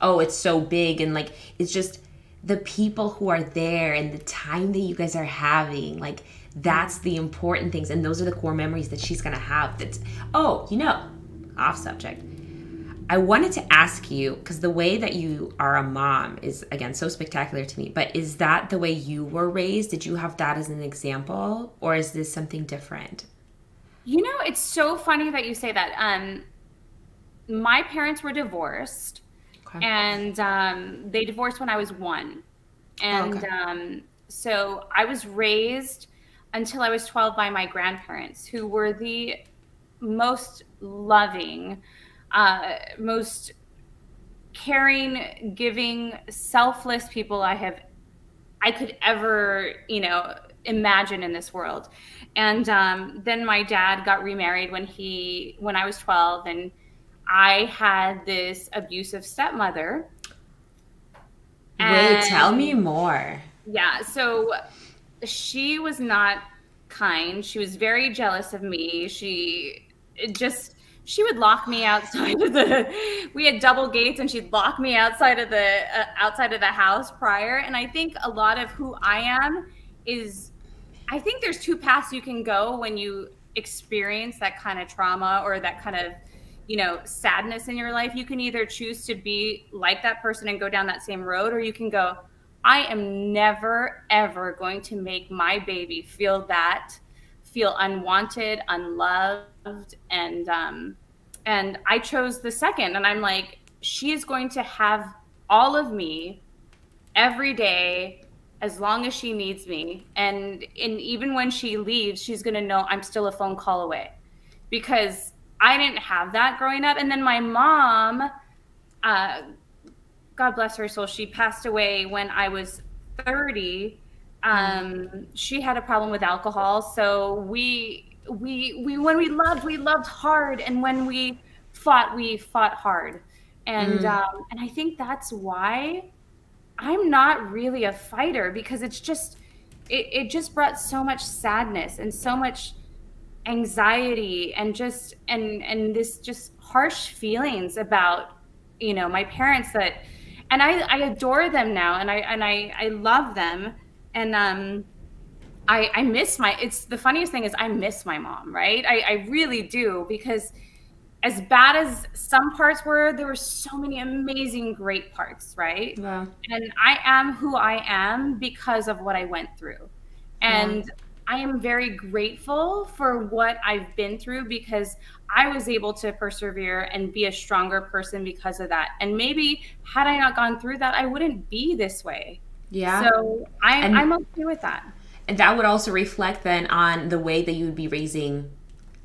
oh it's so big and like it's just the people who are there and the time that you guys are having like that's the important things. And those are the core memories that she's going to have that's oh you know off subject I wanted to ask you because the way that you are a mom is again so spectacular to me. But is that the way you were raised? Did you have that as an example, or is this something different? You know, it's so funny that you say that. Um, my parents were divorced, okay. and um, they divorced when I was one, and okay. um, so I was raised until I was twelve by my grandparents, who were the most loving uh, most caring, giving, selfless people I have I could ever, you know, imagine in this world. And um, then my dad got remarried when he when I was 12 and I had this abusive stepmother. Wait, tell me more. Yeah, so she was not kind. She was very jealous of me. She just she would lock me outside of the we had double gates and she'd lock me outside of the uh, outside of the house prior. And i think a lot of who i am is i think there's two paths you can go when you experience that kind of trauma or that kind of you know sadness in your life. You can either choose to be like that person and go down that same road or you can go i am never ever going to make my baby feel that feel unwanted unloved and um, and I chose the second. And I'm like, she is going to have all of me every day as long as she needs me. And, and even when she leaves, she's going to know I'm still a phone call away because I didn't have that growing up. And then my mom, uh, God bless her soul, she passed away when I was 30. Um, she had a problem with alcohol. So we we we when we loved we loved hard and when we fought we fought hard and mm. um, and i think that's why i'm not really a fighter because it's just it, it just brought so much sadness and so much anxiety and just and and this just harsh feelings about you know my parents that and i i adore them now and i and i i love them and um I, I miss my it's the funniest thing is I miss my mom, right? I, I really do because as bad as some parts were, there were so many amazing, great parts, right? Yeah. And I am who I am because of what I went through. And yeah. I am very grateful for what I've been through because I was able to persevere and be a stronger person because of that. And maybe had I not gone through that, I wouldn't be this way. Yeah. So I, and- I'm okay with that and that would also reflect then on the way that you would be raising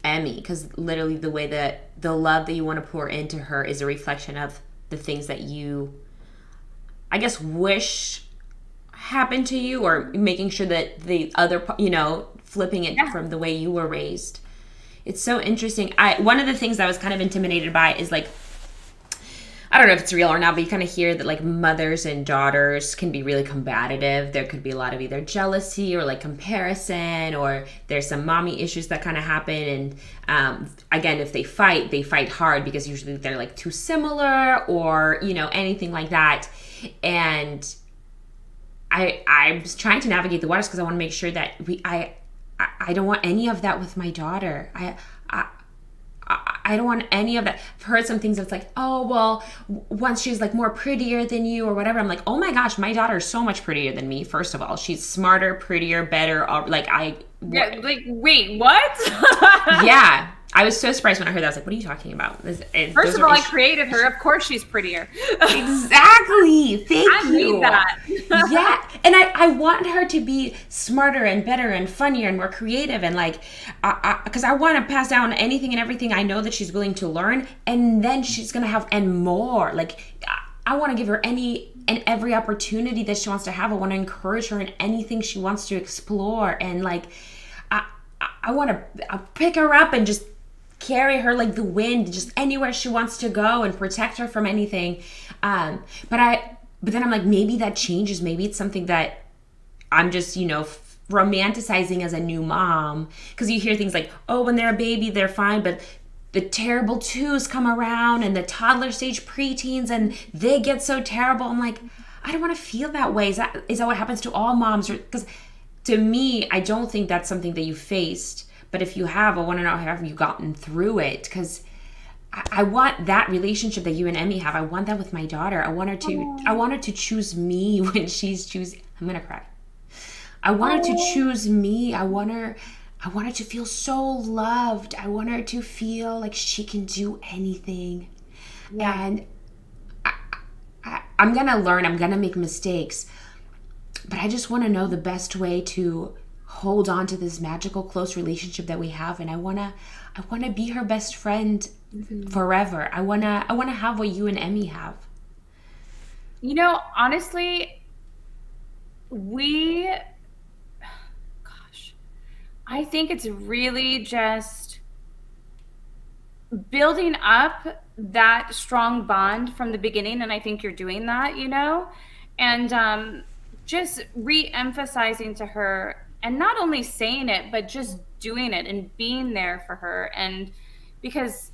Emmy, because literally the way that the love that you want to pour into her is a reflection of the things that you, I guess, wish happened to you, or making sure that the other, you know, flipping it yeah. from the way you were raised. It's so interesting. I one of the things I was kind of intimidated by is like I don't know if it's real or not, but you kind of hear that like mothers and daughters can be really combative. There could be a lot of either jealousy or like comparison, or there's some mommy issues that kind of happen. And um, again, if they fight, they fight hard because usually they're like too similar or you know anything like that. And I I was trying to navigate the waters because I want to make sure that we I I don't want any of that with my daughter. I I I don't want any of that. I've heard some things that's like, oh, well, once she's like more prettier than you or whatever. I'm like, oh my gosh, my daughter is so much prettier than me. First of all, she's smarter, prettier, better. Like I, yeah, like wait, what? [LAUGHS] yeah, I was so surprised when I heard that. I was like, what are you talking about? This, it, First of all, I created her. Of course she's prettier. [LAUGHS] exactly. Thank I you. that. [LAUGHS] yeah. And I, I want her to be smarter and better and funnier and more creative and like, because I, I, I want to pass down anything and everything I know that she's willing to learn. And then she's going to have, and more. Like, I, I want to give her any and every opportunity that she wants to have. I want to encourage her in anything she wants to explore. And like, I, I want to uh, pick her up and just carry her like the wind just anywhere she wants to go and protect her from anything. Um but i but then i'm like maybe that changes. Maybe it's something that i'm just you know f- romanticizing as a new mom. Because you hear things like oh when they're a baby they're fine but the terrible twos come around and the toddler stage preteens and they get so terrible. I'm like i don't want to feel that way. Is that is that what happens to all moms? Because to me i don't think that's something that you faced but if you have, I want to know how have you gotten through it? Because I want that relationship that you and Emmy have. I want that with my daughter. I want her to Aww. I want her to choose me [LAUGHS] when she's choosing I'm gonna cry. I want Aww. her to choose me. I want her I want her to feel so loved. I want her to feel like she can do anything. Yeah. And I, I, I'm gonna learn, I'm gonna make mistakes. But I just wanna know the best way to hold on to this magical close relationship that we have and I want to I want to be her best friend mm-hmm. forever. I want to I want to have what you and Emmy have. You know, honestly, we gosh. I think it's really just building up that strong bond from the beginning and I think you're doing that, you know? And um just re-emphasizing to her and not only saying it but just doing it and being there for her. And because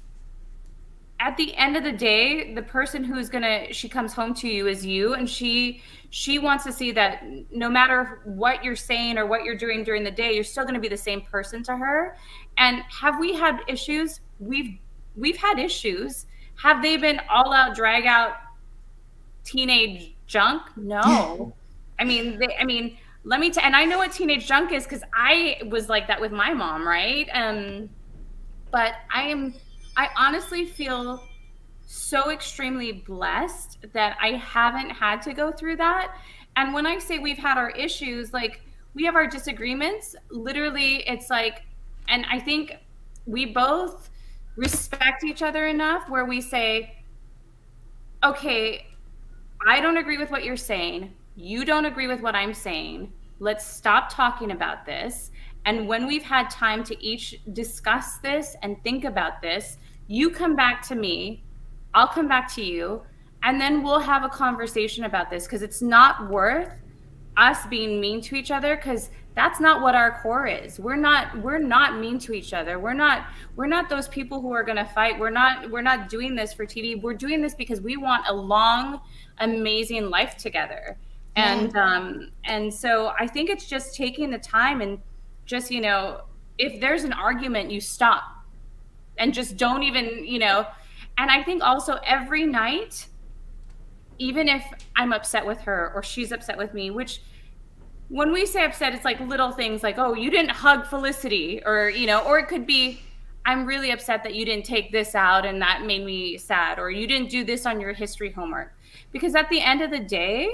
at the end of the day the person who's gonna she comes home to you is you. And she she wants to see that no matter what you're saying or what you're doing during the day you're still going to be the same person to her. And have we had issues? We've we've had issues. Have they been all out drag out teenage junk? No. [LAUGHS] I mean they i mean let me t- and i know what teenage junk is because i was like that with my mom right? Um but i am i honestly feel so extremely blessed that i haven't had to go through that. And when i say we've had our issues like we have our disagreements. Literally it's like and i think we both respect each other enough where we say okay i don't agree with what you're saying you don't agree with what I'm saying. Let's stop talking about this. And when we've had time to each discuss this and think about this, you come back to me, I'll come back to you, and then we'll have a conversation about this because it's not worth us being mean to each other because that's not what our core is. We're not we're not mean to each other. We're not we're not those people who are going to fight. We're not we're not doing this for tv we're doing this because we want a long amazing life together and um and so i think it's just taking the time and just you know if there's an argument you stop and just don't even you know. And i think also every night even if i'm upset with her or she's upset with me which when we say upset it's like little things like oh you didn't hug felicity or you know or it could be i'm really upset that you didn't take this out and that made me sad or you didn't do this on your history homework. Because at the end of the day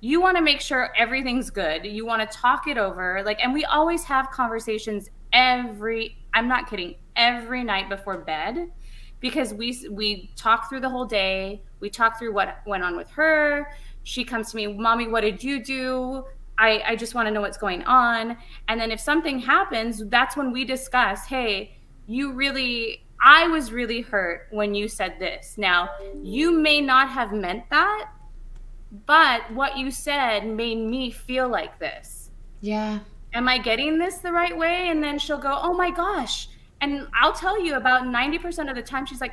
you want to make sure everything's good. You want to talk it over. Like, and we always have conversations every, I'm not kidding, every night before bed because we we talk through the whole day. We talk through what went on with her. She comes to me, "Mommy, what did you do?" I I just want to know what's going on. And then if something happens, that's when we discuss, "Hey, you really I was really hurt when you said this." Now, you may not have meant that, but what you said made me feel like this. Yeah. Am I getting this the right way? And then she'll go, oh my gosh. And I'll tell you about 90% of the time, she's like,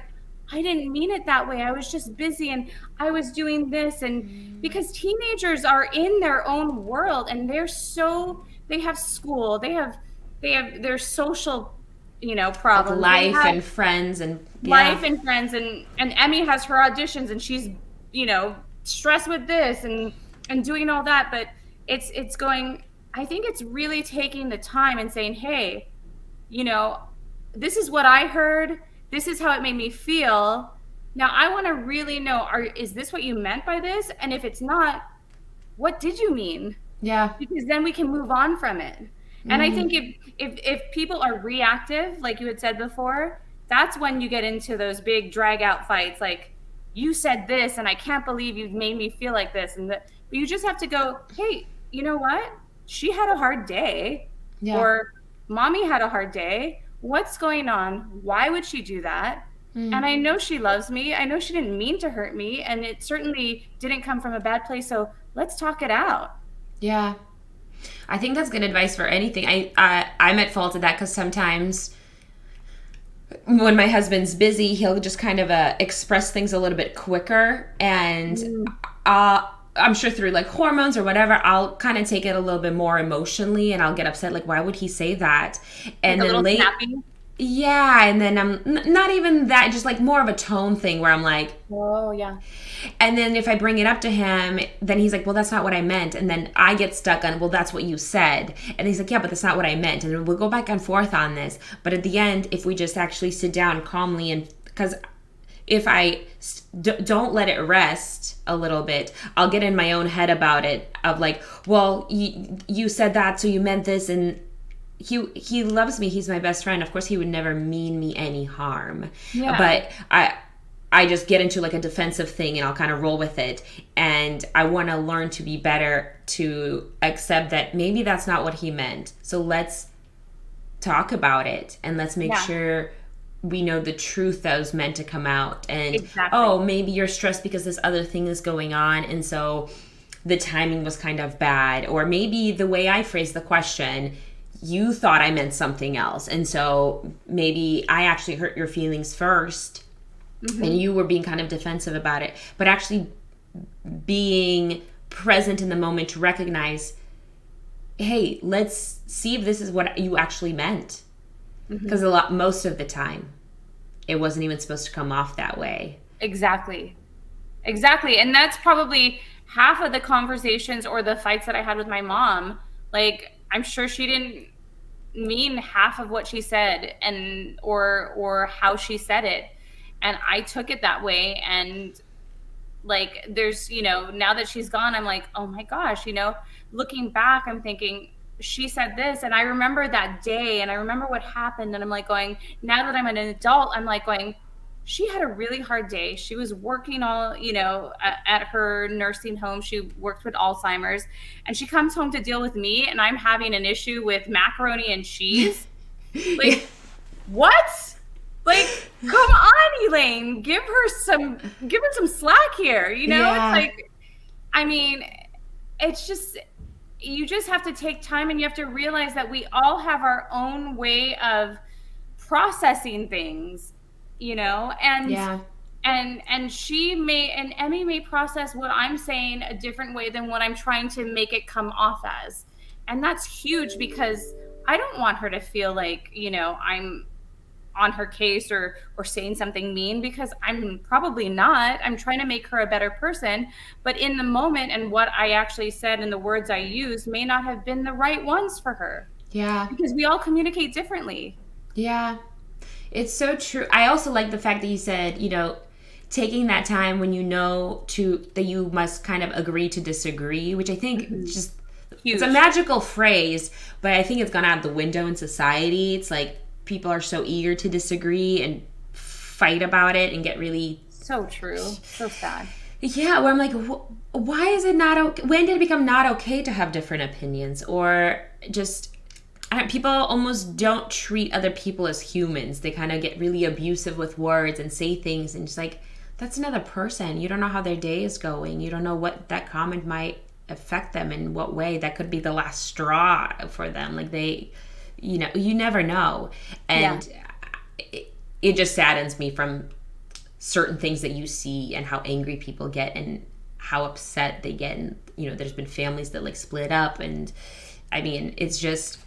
I didn't mean it that way. I was just busy and I was doing this. And mm. because teenagers are in their own world and they're so, they have school, they have, they have their social, you know, problems. Like life and friends and yeah. life and friends. And, and Emmy has her auditions and she's, you know, stress with this and and doing all that but it's it's going i think it's really taking the time and saying hey you know this is what i heard. This is how it made me feel. Now i want to really know are is this what you meant by this? And if it's not what did you mean? Yeah. Because then we can move on from it. Mm-hmm. and i mm-hmm. think if if if people are reactive like you had said before that's when you get into those big drag out fights like you said this and I can't believe you made me feel like this and that but you just have to go, hey, you know what? She had a hard day. Yeah. Or mommy had a hard day. What's going on? Why would she do that? Mm-hmm. And I know she loves me. I know she didn't mean to hurt me and it certainly didn't come from a bad place. So let's talk it out. Yeah. I think that's good advice for anything. I I I'm at fault of that because sometimes when my husband's busy, he'll just kind of uh, express things a little bit quicker, and mm. uh, I'm sure through like hormones or whatever, I'll kind of take it a little bit more emotionally, and I'll get upset. Like, why would he say that? And like then late, yeah, and then I'm n- not even that, just like more of a tone thing where I'm like, oh yeah. And then if I bring it up to him, then he's like, well, that's not what I meant. And then I get stuck on, well, that's what you said. And he's like, yeah, but that's not what I meant. And we'll go back and forth on this. But at the end, if we just actually sit down calmly and because if I d- don't let it rest a little bit, I'll get in my own head about it of like, well, you, you said that, so you meant this, and he he loves me. He's my best friend. Of course, he would never mean me any harm. Yeah. But I I just get into like a defensive thing and I'll kind of roll with it. And I want to learn to be better to accept that maybe that's not what he meant. So let's talk about it and let's make yeah. sure we know the truth that was meant to come out. And exactly. oh, maybe you're stressed because this other thing is going on. And so the timing was kind of bad. Or maybe the way I phrased the question you thought I meant something else. And so maybe I actually hurt your feelings 1st mm-hmm. and you were being kind of defensive about it. But actually being present in the moment to recognize, hey, let's see if this is what you actually meant. Because mm-hmm. a lot, most of the time, it wasn't even supposed to come off that way. Exactly. Exactly. And that's probably half of the conversations or the fights that I had with my mom. Like, I'm sure she didn't mean half of what she said and or or how she said it. And i took it that way. And like there's you know now that she's gone i'm like oh my gosh you know looking back i'm thinking she said this. And i remember that day and i remember what happened. And i'm like going now that i'm an adult i'm like going she had a really hard day. She was working all, you know, at, at, her nursing home. She worked with Alzheimer's, and she comes home to deal with me, and I'm having an issue with macaroni and cheese. [LAUGHS] like, what? Like, come on, Elaine, give her some, give her some slack here. You know, yeah. it's like, I mean, it's just. You just have to take time and you have to realize that we all have our own way of processing things you know? And yeah. and and she may and emmy may process what i'm saying a different way than what i'm trying to make it come off as. And that's huge because i don't want her to feel like you know i'm on her case or or saying something mean because i'm probably not. I'm trying to make her a better person. But in the moment and what i actually said and the words i used may not have been the right ones for her. Yeah. Because we all communicate differently. Yeah it's so true. I also like the fact that you said, you know, taking that time when you know to that you must kind of agree to disagree, which I think mm-hmm. just Huge. it's a magical phrase, but I think it's gone out the window in society. It's like people are so eager to disagree and fight about it and get really so true, so sad. Yeah, where I'm like, wh- why is it not okay? When did it become not okay to have different opinions or just people almost don't treat other people as humans. They kind of get really abusive with words and say things and just like that's another person. You don't know how their day is going. You don't know what that comment might affect them in what way. That could be the last straw for them. Like they you know, you never know. And yeah. it, it just saddens me from certain things that you see and how angry people get and how upset they get and you know, there's been families that like split up and I mean, it's just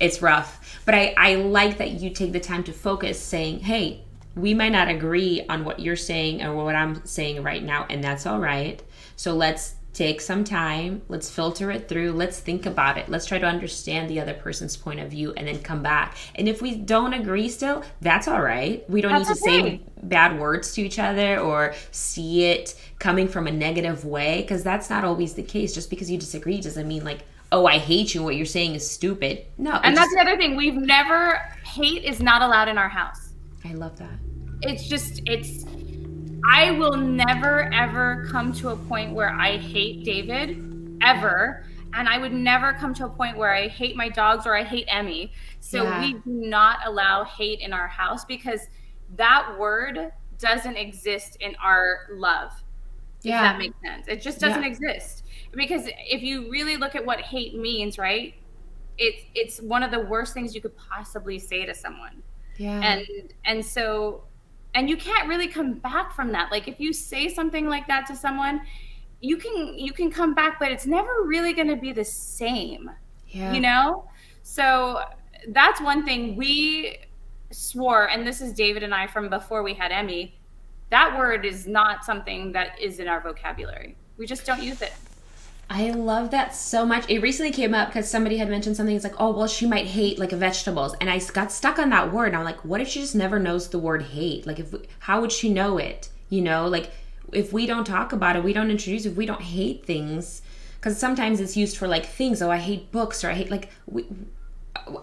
it's rough. But I, I like that you take the time to focus saying, hey, we might not agree on what you're saying or what I'm saying right now, and that's all right. So let's take some time, let's filter it through, let's think about it, let's try to understand the other person's point of view, and then come back. And if we don't agree still, that's all right. We don't that's need to okay. say bad words to each other or see it coming from a negative way, because that's not always the case. Just because you disagree doesn't mean like oh, I hate you. What you're saying is stupid. No. And that's just, the other thing. We've never, hate is not allowed in our house. I love that. It's just, it's, I will never, ever come to a point where I hate David, ever. And I would never come to a point where I hate my dogs or I hate Emmy. So yeah. we do not allow hate in our house because that word doesn't exist in our love. Yeah. If that makes sense. It just doesn't yeah. exist because if you really look at what hate means, right? It's it's one of the worst things you could possibly say to someone. Yeah. And and so and you can't really come back from that. Like if you say something like that to someone, you can you can come back, but it's never really going to be the same. Yeah. You know? So that's one thing we swore, and this is David and I from before we had Emmy, that word is not something that is in our vocabulary. We just don't use it. I love that so much. It recently came up because somebody had mentioned something. It's like, oh, well, she might hate like vegetables, and I got stuck on that word. And I'm like, what if she just never knows the word hate? Like, if how would she know it? You know, like if we don't talk about it, we don't introduce. If we don't hate things, because sometimes it's used for like things. Oh, I hate books, or I hate like we,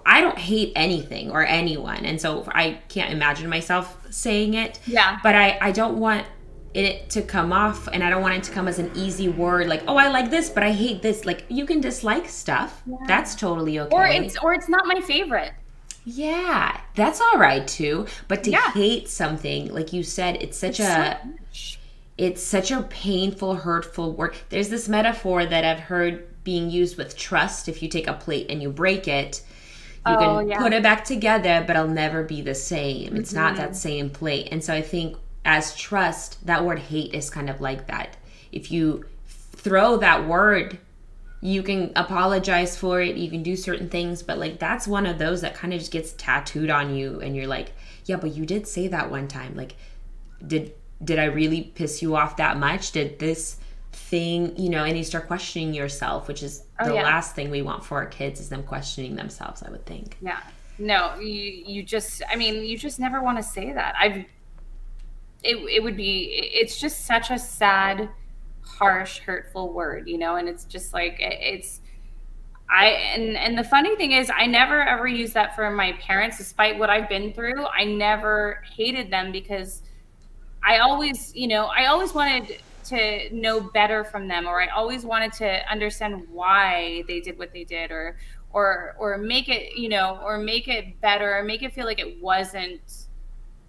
I don't hate anything or anyone, and so I can't imagine myself saying it. Yeah. But I I don't want it to come off and I don't want it to come as an easy word like, "Oh, I like this, but I hate this." Like you can dislike stuff. Yeah. That's totally okay. Or it's or it's not my favorite. Yeah, that's all right too. But to yeah. hate something, like you said, it's such it's a so it's such a painful, hurtful word. There's this metaphor that I've heard being used with trust. If you take a plate and you break it, you oh, can yeah. put it back together, but it'll never be the same. It's mm-hmm. not that same plate. And so I think as trust, that word hate is kind of like that. If you throw that word, you can apologize for it, you can do certain things, but like that's one of those that kind of just gets tattooed on you and you're like, yeah, but you did say that one time. Like did did I really piss you off that much? Did this thing, you know, and you start questioning yourself, which is oh, the yeah. last thing we want for our kids is them questioning themselves, I would think. Yeah. No, you you just I mean, you just never want to say that. I've it it would be it's just such a sad, harsh, hurtful word, you know, and it's just like it's I and and the funny thing is I never ever used that for my parents despite what I've been through. I never hated them because I always, you know, I always wanted to know better from them or I always wanted to understand why they did what they did or or or make it, you know, or make it better or make it feel like it wasn't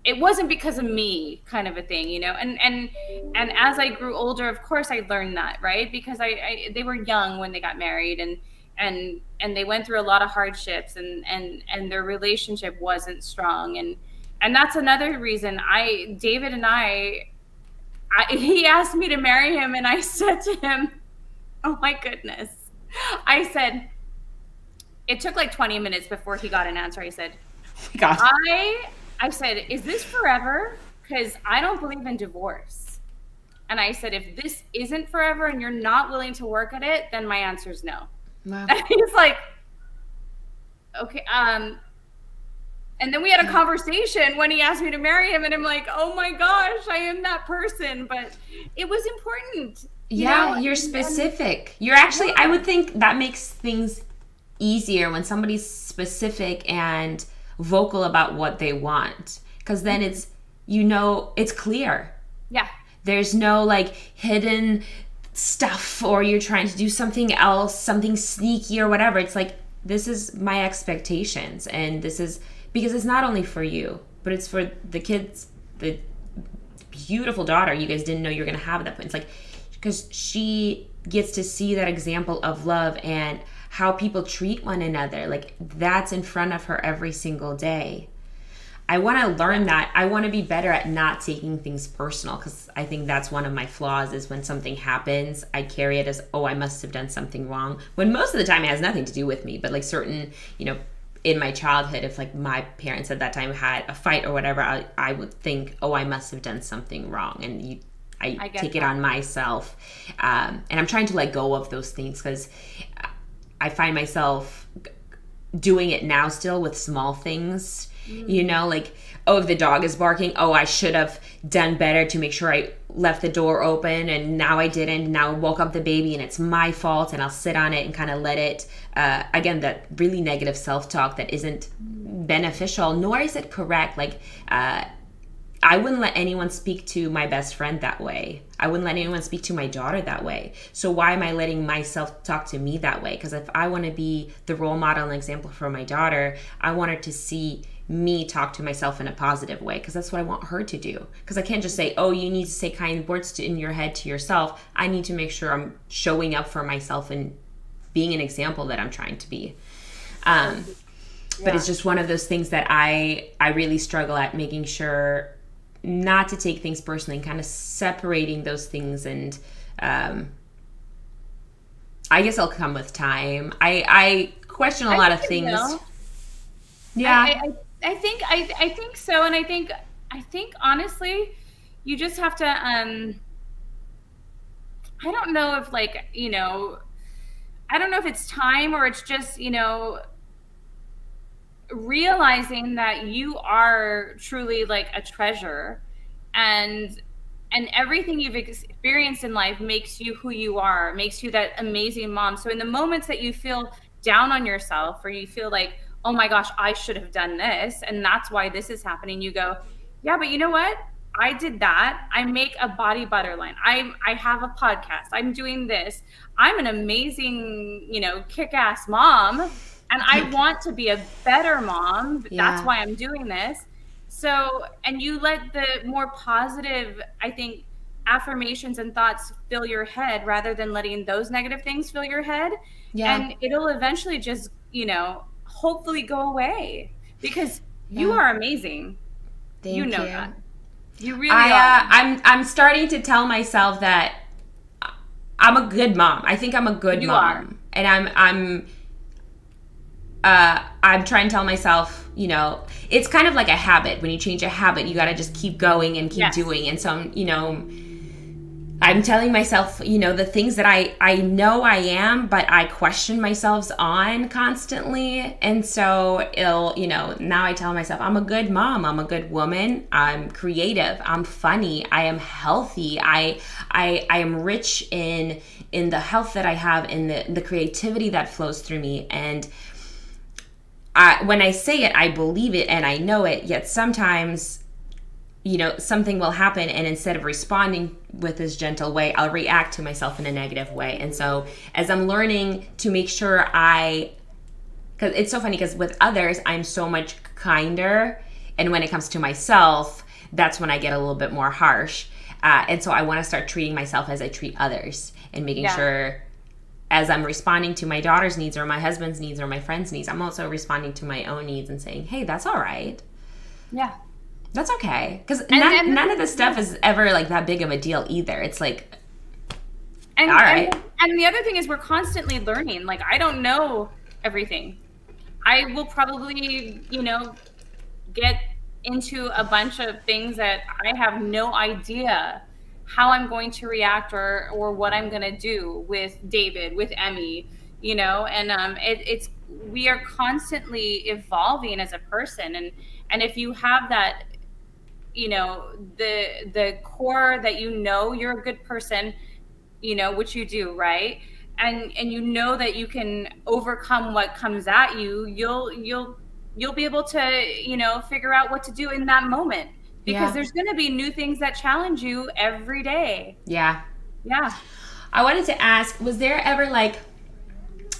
it wasn't because of me kind of a thing you know and and and as i grew older of course i learned that right because I, I, they were young when they got married and and and they went through a lot of hardships and and and their relationship wasn't strong and and that's another reason I David and I, I [LAUGHS] he asked me to marry him and I [LAUGHS] said to him, "Oh my goodness." I said it took like 20 minutes before he got an answer. I said, [LAUGHS] oh "I I said, "Is this forever?" Cuz I don't believe in divorce. And I said, "If this isn't forever and you're not willing to work at it, then my answer is no." Wow. [LAUGHS] And he's like, "Okay, um and then we had a conversation when he asked me to marry him, and I'm like, oh my gosh, I am that person. But it was important. You yeah, know? you're specific. You're actually, I would think that makes things easier when somebody's specific and vocal about what they want. Because then it's, you know, it's clear. Yeah. There's no like hidden stuff or you're trying to do something else, something sneaky or whatever. It's like, this is my expectations and this is because it's not only for you, but it's for the kids, the beautiful daughter you guys didn't know you were going to have at that point. It's like because she gets to see that example of love and how people treat one another. Like that's in front of her every single day. I want to learn that. I want to be better at not taking things personal because I think that's one of my flaws is when something happens, I carry it as, oh, I must have done something wrong. When most of the time it has nothing to do with me, but like certain, you know, in my childhood if like my parents at that time had a fight or whatever i, I would think oh i must have done something wrong and you i, I take that. it on myself um, and i'm trying to let go of those things because i find myself doing it now still with small things mm. you know like oh if the dog is barking oh i should have done better to make sure i left the door open and now i didn't now I woke up the baby and it's my fault and i'll sit on it and kind of let it uh, again that really negative self-talk that isn't beneficial nor is it correct like uh, I wouldn't let anyone speak to my best friend that way. I wouldn't let anyone speak to my daughter that way. So why am I letting myself talk to me that way? Because if I want to be the role model and example for my daughter, I want her to see me talk to myself in a positive way because that's what I want her to do. Because I can't just say, "Oh, you need to say kind words to, in your head to yourself." I need to make sure I'm showing up for myself and being an example that I'm trying to be. Um, yeah. But it's just one of those things that I I really struggle at making sure not to take things personally, and kind of separating those things and. Um, I guess I'll come with time. I I question a lot of things. Yeah, I, I, I think I I think so, and I think I think honestly, you just have to. um I don't know if like you know, I don't know if it's time or it's just you know realizing that you are truly like a treasure and and everything you've experienced in life makes you who you are makes you that amazing mom. So in the moments that you feel down on yourself or you feel like oh my gosh i should have done this and that's why this is happening you go yeah but you know what? I did that. I make a body butter line. I i have a podcast. I'm doing this. I'm an amazing you know kick-ass mom and I want to be a better mom. Yeah. That's why I'm doing this. So, and you let the more positive, I think, affirmations and thoughts fill your head rather than letting those negative things fill your head. Yeah. And it'll eventually just, you know, hopefully go away because yeah. you are amazing. Thank you know you. that. You really I, are. Uh, I'm I'm starting to tell myself that I'm a good mom. I think I'm a good you mom. Are. And I'm I'm uh, I'm trying to tell myself, you know, it's kind of like a habit. When you change a habit, you got to just keep going and keep yes. doing. And so, you know, I'm telling myself, you know, the things that I I know I am, but I question myself on constantly. And so it'll, you know, now I tell myself I'm a good mom, I'm a good woman, I'm creative, I'm funny, I am healthy, I I I am rich in in the health that I have, in the the creativity that flows through me, and I, when I say it, I believe it and I know it, yet sometimes, you know, something will happen, and instead of responding with this gentle way, I'll react to myself in a negative way. And so, as I'm learning to make sure I, because it's so funny, because with others, I'm so much kinder. And when it comes to myself, that's when I get a little bit more harsh. Uh, and so I want to start treating myself as I treat others and making yeah. sure as I'm responding to my daughter's needs or my husband's needs or my friend's needs, I'm also responding to my own needs and saying, hey, that's all right. Yeah. That's okay. Because none, none, of this stuff is ever like that big of a deal either. It's like, and, all right. And, and the other thing is, we're constantly learning. Like, I don't know everything. I will probably, you know, get into a bunch of things that I have no idea how I'm going to react or or what I'm going to do with David, with Emmy, you know, and um, it, it's we are constantly evolving as a person, and and if you have that, you know, the the core that you know you're a good person, you know, which you do, right? And and you know that you can overcome what comes at you, you'll you'll you'll be able to you know figure out what to do in that moment because yeah. there's going to be new things that challenge you every day. Yeah. Yeah. I wanted to ask was there ever like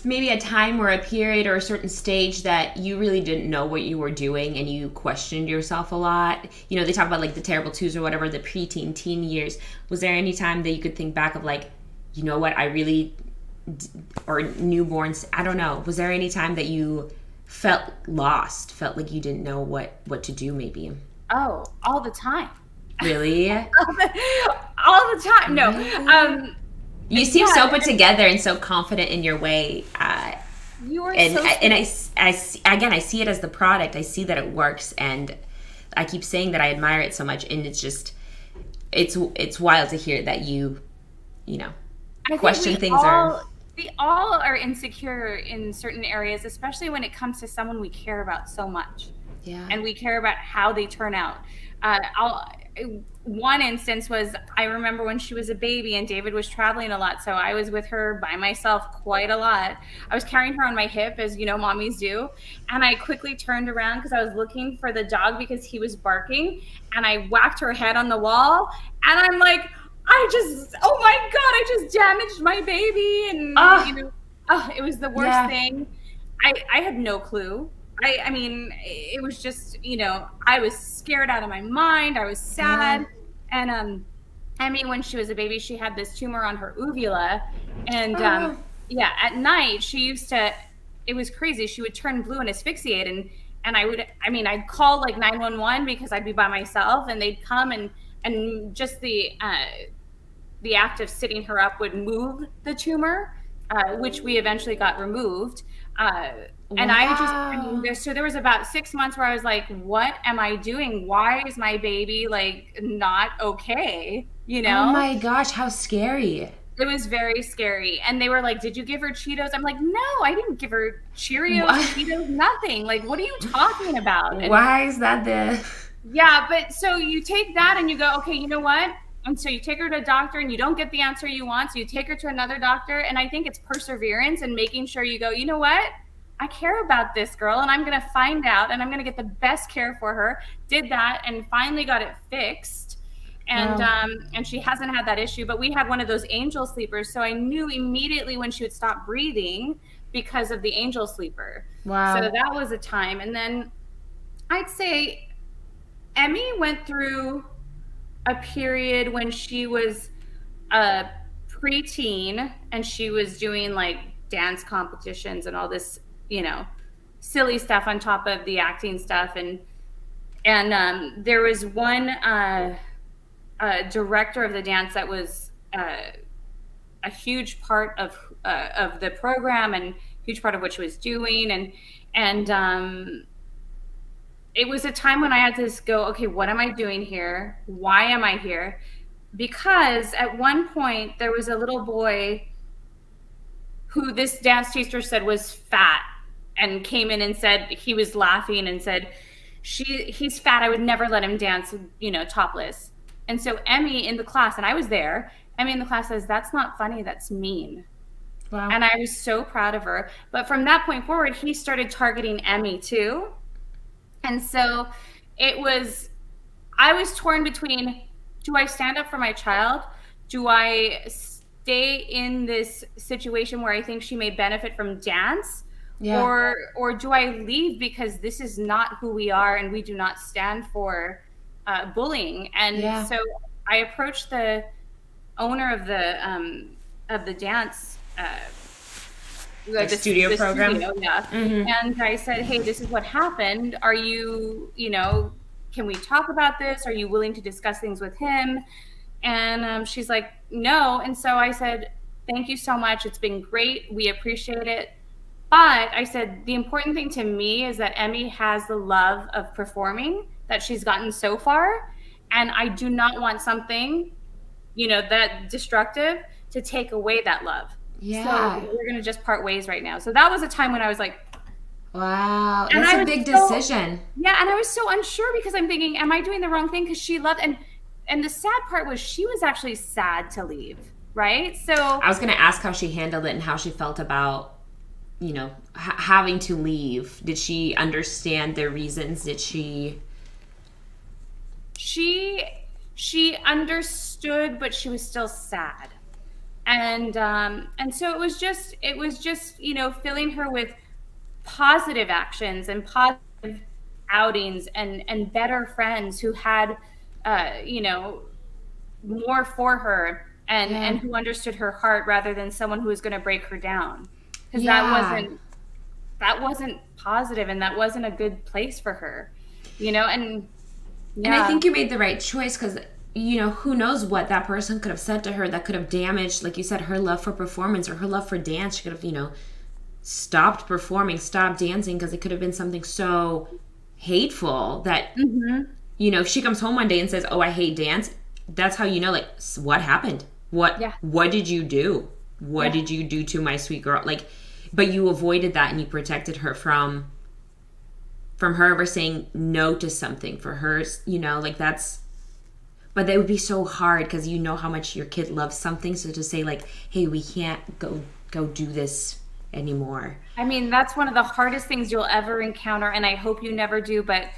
maybe a time or a period or a certain stage that you really didn't know what you were doing and you questioned yourself a lot? You know, they talk about like the terrible twos or whatever, the preteen, teen years. Was there any time that you could think back of like, you know what, I really, or newborns, I don't know. Was there any time that you felt lost, felt like you didn't know what what to do maybe? Oh, all the time. Really? [LAUGHS] all, the, time. No. Um, you seem yeah, so put together and so confident in your way. Uh, you are and, so I, and I, I, again, I see it as the product. I see that it works, and I keep saying that I admire it so much, and it's just, it's it's wild to hear that you, you know, I question things all, are. We all are insecure in certain areas, especially when it comes to someone we care about so much yeah. and we care about how they turn out. Uh, I'll, one instance was I remember when she was a baby and David was traveling a lot, so I was with her by myself quite a lot. I was carrying her on my hip, as you know, mommies do, and I quickly turned around because I was looking for the dog because he was barking, and I whacked her head on the wall, and I'm like, I just, oh my god, I just damaged my baby, and uh, you know, oh, it was the worst yeah. thing. I I had no clue I, I mean, it was just, you know, I was scared out of my mind. I was sad. Yeah. And, um, I mean, when she was a baby, she had this tumor on her uvula. And, oh. um, yeah, at night, she used to, it was crazy. She would turn blue and asphyxiate. And, and I would, I mean, I'd call like 911 because I'd be by myself and they'd come and, and just the, uh, the act of sitting her up would move the tumor uh, which we eventually got removed. Uh, and wow. I just, I mean, there, so there was about six months where I was like, what am I doing? Why is my baby like not okay? You oh know? Oh my gosh, how scary. It was very scary. And they were like, Did you give her Cheetos? I'm like, No, I didn't give her Cheerios, what? [LAUGHS] Cheetos, nothing. Like, what are you talking about? And Why is that the. Yeah, but so you take that and you go, Okay, you know what? And so you take her to a doctor and you don't get the answer you want. So you take her to another doctor. And I think it's perseverance and making sure you go, You know what? I care about this girl and I'm going to find out and I'm going to get the best care for her. Did that and finally got it fixed and wow. um, and she hasn't had that issue. But we had one of those angel sleepers, so I knew immediately when she would stop breathing because of the angel sleeper. Wow! So that was a time, and then I'd say Emmy went through a period when she was a preteen and she was doing like dance competitions and all this, you know, silly stuff on top of the acting stuff and and um, there was one uh, uh, director of the dance that was uh, a huge part of uh, of the program and huge part of what she was doing and and um, it was a time when I had to go, okay, what am I doing here? Why am I here? Because at one point there was a little boy who this dance teacher said was fat and came in and said he was laughing and said she he's fat i would never let him dance you know topless and so Emmy in the class, and I was there, Emmy in the class says, That's not funny, that's mean. Wow. And I was so proud of her. But from that point forward, he started targeting Emmy too. And so it was, I was torn between do I stand up for my child? Do I stay in this situation where I think she may benefit from dance? Yeah. Or or do I leave because this is not who we are and we do not stand for uh, bullying. And yeah. so I approached the owner of the um, of the dance. Uh, the, the, studio the program. Studio, yeah. Mm-hmm. And I said, "Hey, this is what happened. Are you, you know, can we talk about this? Are you willing to discuss things with him?" And um, she's like, "No." And so I said, "Thank you so much. It's been great. We appreciate it." But I said, the important thing to me is that Emmy has the love of performing that she's gotten so far. And I do not want something, you know, that destructive to take away that love. Yeah. So we're going to just part ways right now. So that was a time when I was like, Wow, that's a big so, decision. Yeah, and I was so unsure because I'm thinking, am I doing the wrong thing? Because she loved and and the sad part was she was actually sad to leave, right? So I was going to ask how she handled it and how she felt about, you know, ha- having to leave. Did she understand their reasons? Did she? she she understood but she was still sad and um and so it was just it was just you know filling her with positive actions and positive outings and and better friends who had uh you know more for her and yeah. and who understood her heart rather than someone who was going to break her down because yeah. that wasn't that wasn't positive and that wasn't a good place for her you know and yeah. And I think you made the right choice because you know who knows what that person could have said to her that could have damaged, like you said, her love for performance or her love for dance. She could have, you know, stopped performing, stopped dancing because it could have been something so hateful that mm-hmm. you know if she comes home one day and says, "Oh, I hate dance," that's how you know, like, what happened? What yeah. what did you do? What yeah. did you do to my sweet girl? Like, but you avoided that and you protected her from from her ever saying no to something for her you know like that's but that would be so hard because you know how much your kid loves something so to say like hey we can't go go do this anymore i mean that's one of the hardest things you'll ever encounter and i hope you never do but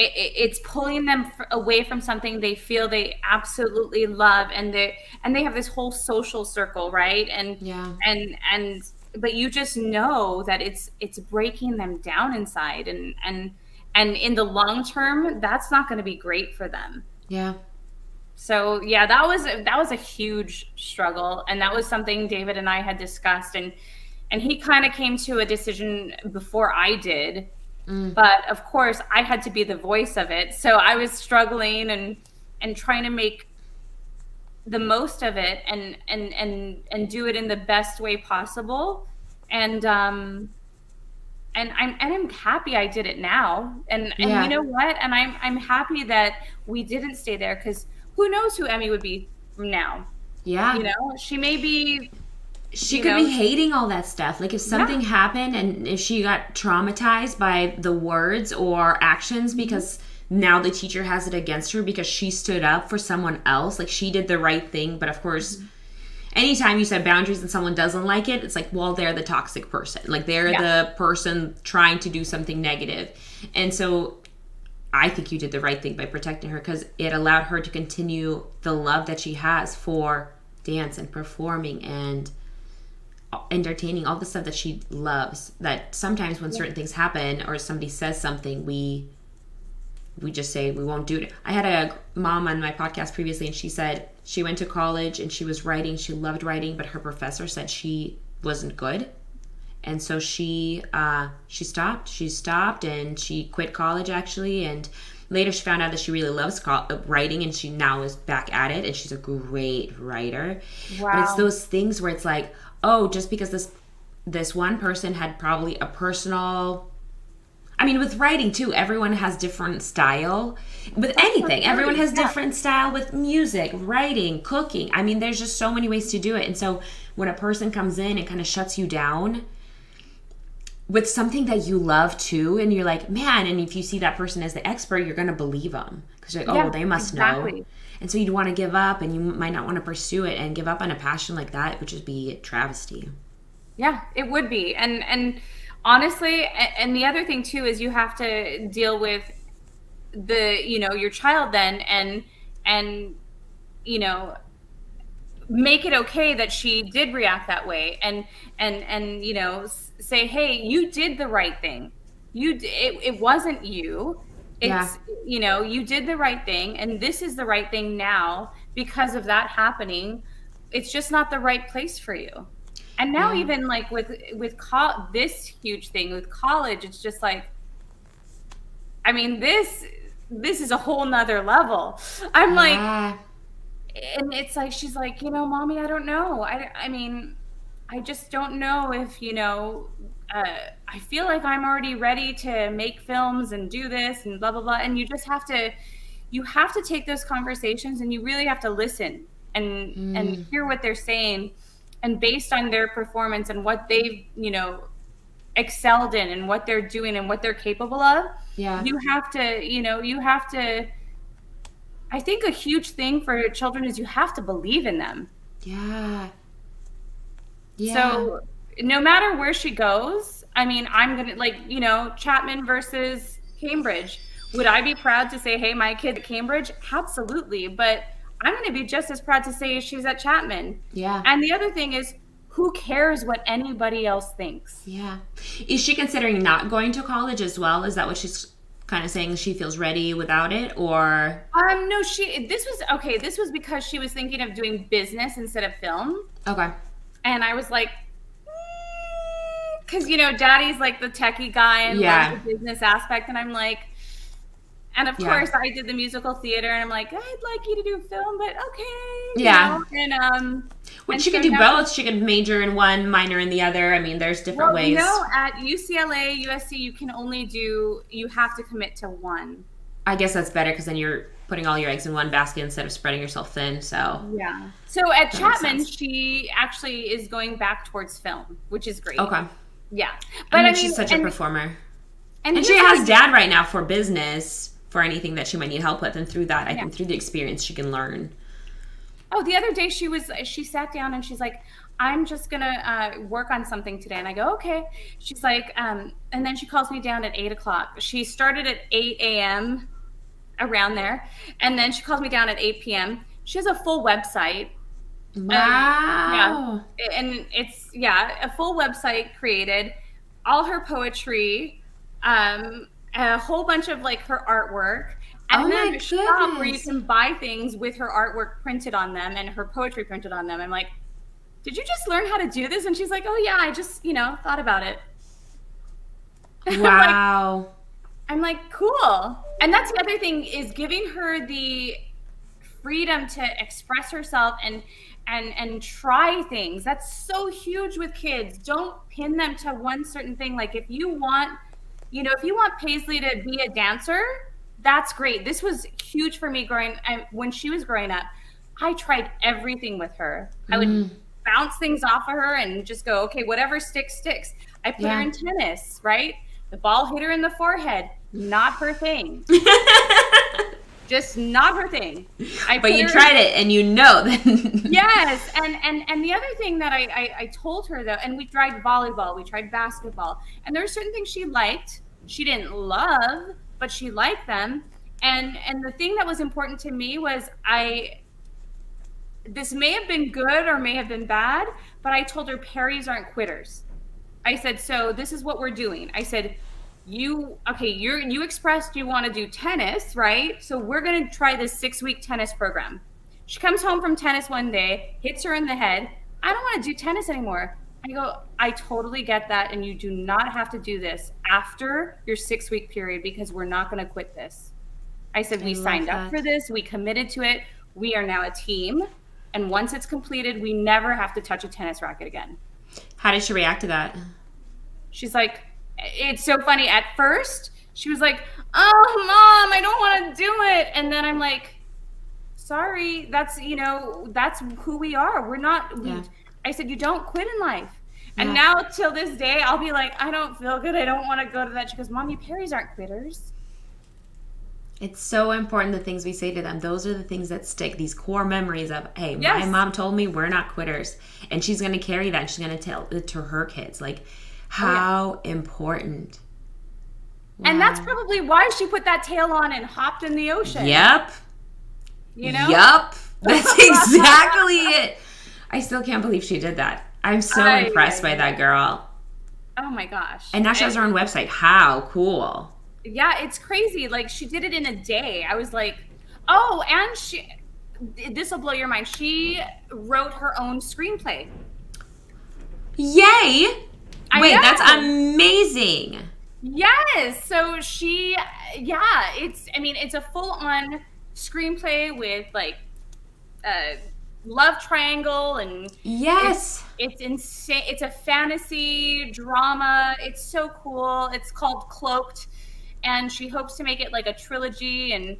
it, it, it's pulling them f- away from something they feel they absolutely love and they and they have this whole social circle right? And yeah. and and but you just know that it's it's breaking them down inside and and and in the long term that's not going to be great for them. Yeah. So yeah that was that was a huge struggle and that was something david and i had discussed and and he kind of came to a decision before i did mm. but of course i had to be the voice of it so i was struggling and and trying to make the most of it and and and and do it in the best way possible and um and I'm and I'm happy I did it now. And and Yeah. you know what? And I'm I'm happy that we didn't stay there because who knows who Emmy would be now. Yeah. You know, she may be she you could know? be hating all that stuff. Like if something happened and if she got traumatized by the words or actions Mm-hmm. because now the teacher has it against her because she stood up for someone else, like she did the right thing, but of course Mm-hmm. anytime you set boundaries and someone doesn't like it, it's like, well, they're the toxic person. Like they're Yeah. the person trying to do something negative. And so I think you did the right thing by protecting her because it allowed her to continue the love that she has for dance and performing and entertaining all the stuff that she loves that sometimes when certain things happen or somebody says something we we just say we won't do it. I had a mom on my podcast previously and she said she went to college and she was writing she loved writing but her professor said she wasn't good. And so she uh she stopped she stopped and she quit college actually. And later she found out that she really loves uh, writing and she now is back at it and she's a great writer. But it's those things where it's like oh just because this this one person had probably a personal I mean, with writing too, everyone has different style. With anything, everyone has yeah. different style with music, writing, cooking. I mean, there's just so many ways to do it. And so when a person comes in and kind of shuts you down with something that you love too, and you're like, man, and if you see that person as the expert, you're going to believe them because you're like, oh, Yeah, well, they must know. And so you'd want to give up and you might not want to pursue it and give up on a passion like that which would be a travesty. Yeah, it would be. And and honestly, and the other thing too is you have to deal with the, you know, your child then and and you know, make it okay that she did react that way and and and you know, say, "Hey, you did the right thing. You it, it wasn't you. It's Yeah. you know, you did the right thing and this is the right thing now because of that happening. It's just not the right place for you." and now Yeah. even like with with co- this huge thing with college it's just like i mean this this is a whole nother level i'm like Yeah. and it's like she's like you know mommy i don't know i, I mean i just don't know if you know uh, i feel like i'm already ready to make films and do this and blah blah blah and you just have to you have to take those conversations and you really have to listen and and hear what they're saying and based on their performance and what they've you know excelled in and what they're doing and what they're capable of Yeah. you have to you know you have to i think a huge thing for children is you have to believe in them Yeah. Yeah. so no matter where she goes i mean i'm gonna like you know chapman versus cambridge would i be proud to say hey my kid at cambridge absolutely but i'm gonna be just as proud to say she's at chapman yeah. and the other thing is who cares what anybody else thinks Yeah. Is she considering not going to college as well? Is that what she's kind of saying? She feels ready without it, or um no she this was okay this was because she was thinking of doing business instead of film okay, and I was like, because you know, Daddy's like the techie guy and Yeah. loves the business aspect, and I'm like, and of Yeah. course I did the musical theater, and I'm like, I'd like you to do film, but okay, you Yeah. know? and um, well, and she could so do now- both. She could major in one, minor in the other. I mean, there's different Well, ways. you know, at UCLA, USC, you can only do, you have to commit to one. I guess that's better because then you're putting all your eggs in one basket instead of spreading yourself thin. So Yeah. So at Chapman, she actually is going back towards film, which is great. okay, Yeah. but I I mean, mean, she's such and, a performer, and and she has the- dad right now for business for anything that she might need help with, and through that, I Yeah. think through the experience she can learn. Oh, the other day she was she sat down and she's like, "I'm just gonna uh, work on something today," and I go, "Okay." She's like, um, and then she calls me down at eight o'clock. She started at eight a.m. around there, and then she calls me down at eight p.m. She has a full website, Wow. and it's yeah, a full website created, all her poetry, um, a whole bunch of like her artwork. And Oh then a shop where you can buy things with her artwork printed on them and her poetry printed on them. I'm like, did you just learn how to do this? And she's like, oh yeah, I just, you know, thought about it. [LAUGHS] I'm like- Wow. I'm like, cool. And that's the other thing is giving her the freedom to express herself and and and try things. That's so huge with kids. Don't pin them to one certain thing. Like if you want, you know, if you want Paisley to be a dancer, that's great. This was huge for me growing and when she was growing up. I tried everything with her. I would mm. bounce things off of her and just go, okay, whatever sticks, sticks. I put yeah. her in tennis, right? The ball hit her in the forehead. Not her thing. [LAUGHS] just not her thing. I but you tried it and you know that. [LAUGHS] yes, and and and the other thing that I, I I told her though, and we tried volleyball, we tried basketball, and there were certain things she liked. She didn't love, but she liked them. And and the thing that was important to me was I. This may have been good or may have been bad, but I told her Perrys aren't quitters. I said, so this is what we're doing. I said, you okay you're you expressed you want to do tennis right? So we're going to try this six week tennis program. She comes home from tennis one day hits her in the head i don't want to do tennis anymore. I go i totally get that and you do not have to do this after your six week period because we're not going to quit this. I said I we signed that. up for this we committed to it we are now a team and once it's completed we never have to touch a tennis racket again. How did she react to that? She's like it's so funny. At first, she was like, "Oh, mom, I don't want to do it," and then I'm like, "Sorry, that's you know that's who we are. We're not." We, yeah. I said, "You don't quit in life." And yeah. now till this day, I'll be like, "I don't feel good. I don't want to go to that." She goes, "Mommy, Perrys aren't quitters." It's so important the things we say to them. Those are the things that stick. These core memories of, hey, yes. my mom told me we're not quitters, and she's going to carry that. She's going to tell it to her kids. Like how oh, yeah. important. Wow. And that's probably why she put that tail on and hopped in the ocean. Yep. You know? Yep. [LAUGHS] That's exactly it. I still can't believe she did that. I'm so I, impressed by that girl. Oh my gosh. And now she has her own website. How cool. Yeah, it's crazy. Like she did it in a day. I was like, oh, and she this will blow your mind. She wrote her own screenplay. Yay! I Wait, know. that's amazing. Yes. So she, yeah, it's, I mean, it's a full on screenplay with like a love triangle and. Yes. It's, it's insane. It's a fantasy drama. It's so cool. It's called Cloaked. And she hopes to make it like a trilogy and.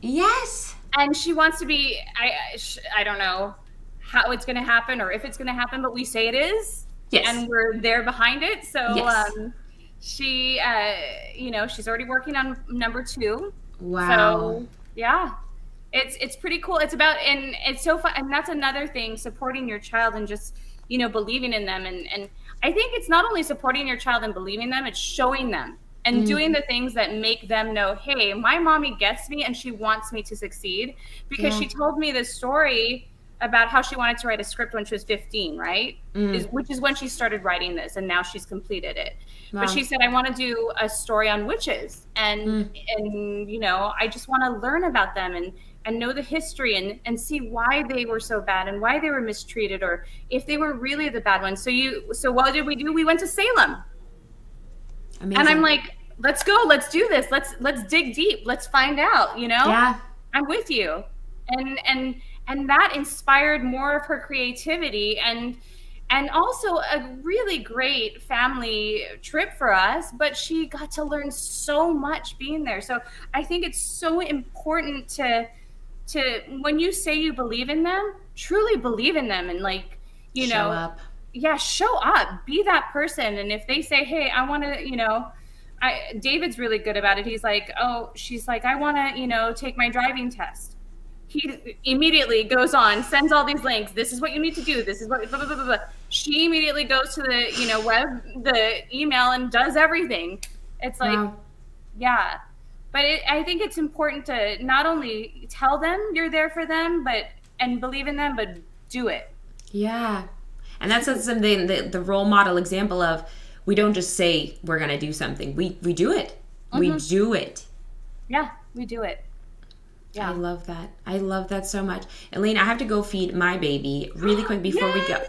Yes. And she wants to be, I, I don't know how it's going to happen or if it's going to happen, but we say it is Yes. And we're there behind it. So yes. um, she, uh, you know, she's already working on number two. Wow. So yeah, it's it's pretty cool. It's about and it's so fun. And that's another thing, supporting your child and just you know believing in them. And and I think it's not only supporting your child and believing them, it's showing them and mm. doing the things that make them know, hey, my mommy gets me and she wants me to succeed because yeah. she told me this story about how she wanted to write a script when she was 15, right? Mm. Is, which is when she started writing this, and now she's completed it. Wow. But she said, "I want to do a story on witches, and mm. and you know, I just want to learn about them and and know the history and and see why they were so bad and why they were mistreated, or if they were really the bad ones." So you, so what did we do? We went to Salem, Amazing. and I'm like, "Let's go, let's do this, let's let's dig deep, let's find out." You know, yeah, I'm with you, and and and that inspired more of her creativity and and also a really great family trip for us but she got to learn so much being there so i think it's so important to to when you say you believe in them truly believe in them and like you show know up. yeah show up be that person and if they say hey i want to you know I, David's really good about it. He's like, oh, she's like, I want to, you know, take my driving test he immediately goes on, sends all these links. This is what you need to do. This is what. Blah, blah, blah, she immediately goes to the you know web, the email, and does everything. It's like, wow. yeah. But it, I think it's important to not only tell them you're there for them, but and believe in them, but do it. Yeah, and that's something the, the role model example of we don't just say we're going to do something. We we do it. Mm-hmm. We do it. Yeah, we do it. Yeah. I love that. I love that so much. Elaine, I have to go feed my baby really quick before we go.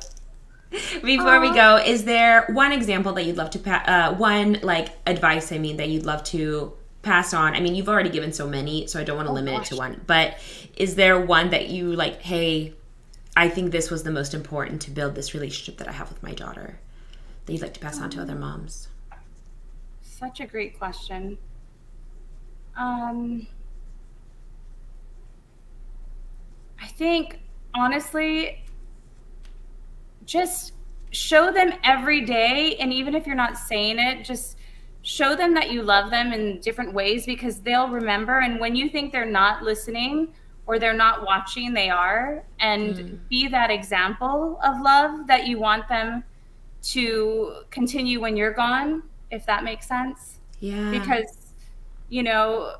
[LAUGHS] before Aww. we go, is there one example that you'd love to, uh, one like advice, I mean, that you'd love to pass on? I mean, you've already given so many, so I don't want to Oh, limit it to one. But is there one that you like, hey, I think this was the most important to build this relationship that I have with my daughter that you'd like to pass on to other moms? Such a great question. Um, I think honestly, just show them every day, and even if you're not saying it, just show them that you love them in different ways because they'll remember. And when you think they're not listening or they're not watching, they are. And hmm. be that example of love that you want them to continue when you're gone, if that makes sense Yeah. because you know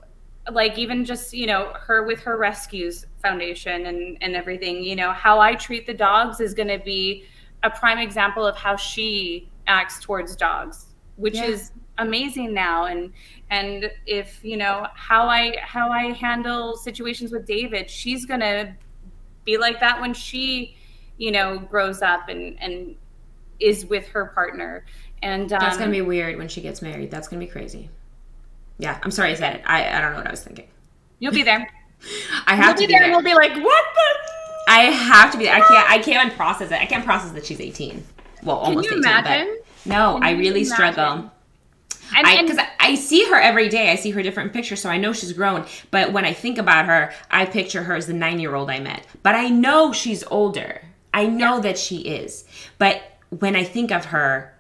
like even just you know her with her rescues foundation and and everything you know how i treat the dogs is going to be a prime example of how she acts towards dogs which Yeah. is amazing now and and if you know how i how i handle situations with david she's going to be like that when she you know grows up and and is with her partner and um, That's gonna be weird when she gets married. That's gonna be crazy. Yeah, I'm sorry I said it. I, I don't know what I was thinking. you'll be there I You'll have to be be there And we'll be like, what the? I have to be there. I can't. I can't even process it. I can't process that she's 18. Well, almost you 18. but- imagine? no, Can I really imagine? struggle. And, I and because I see her every day. I see her different pictures, so I know she's grown. But when I think about her, I picture her as the nine year old I met. But I know she's older. I know that she is. But when I think of her,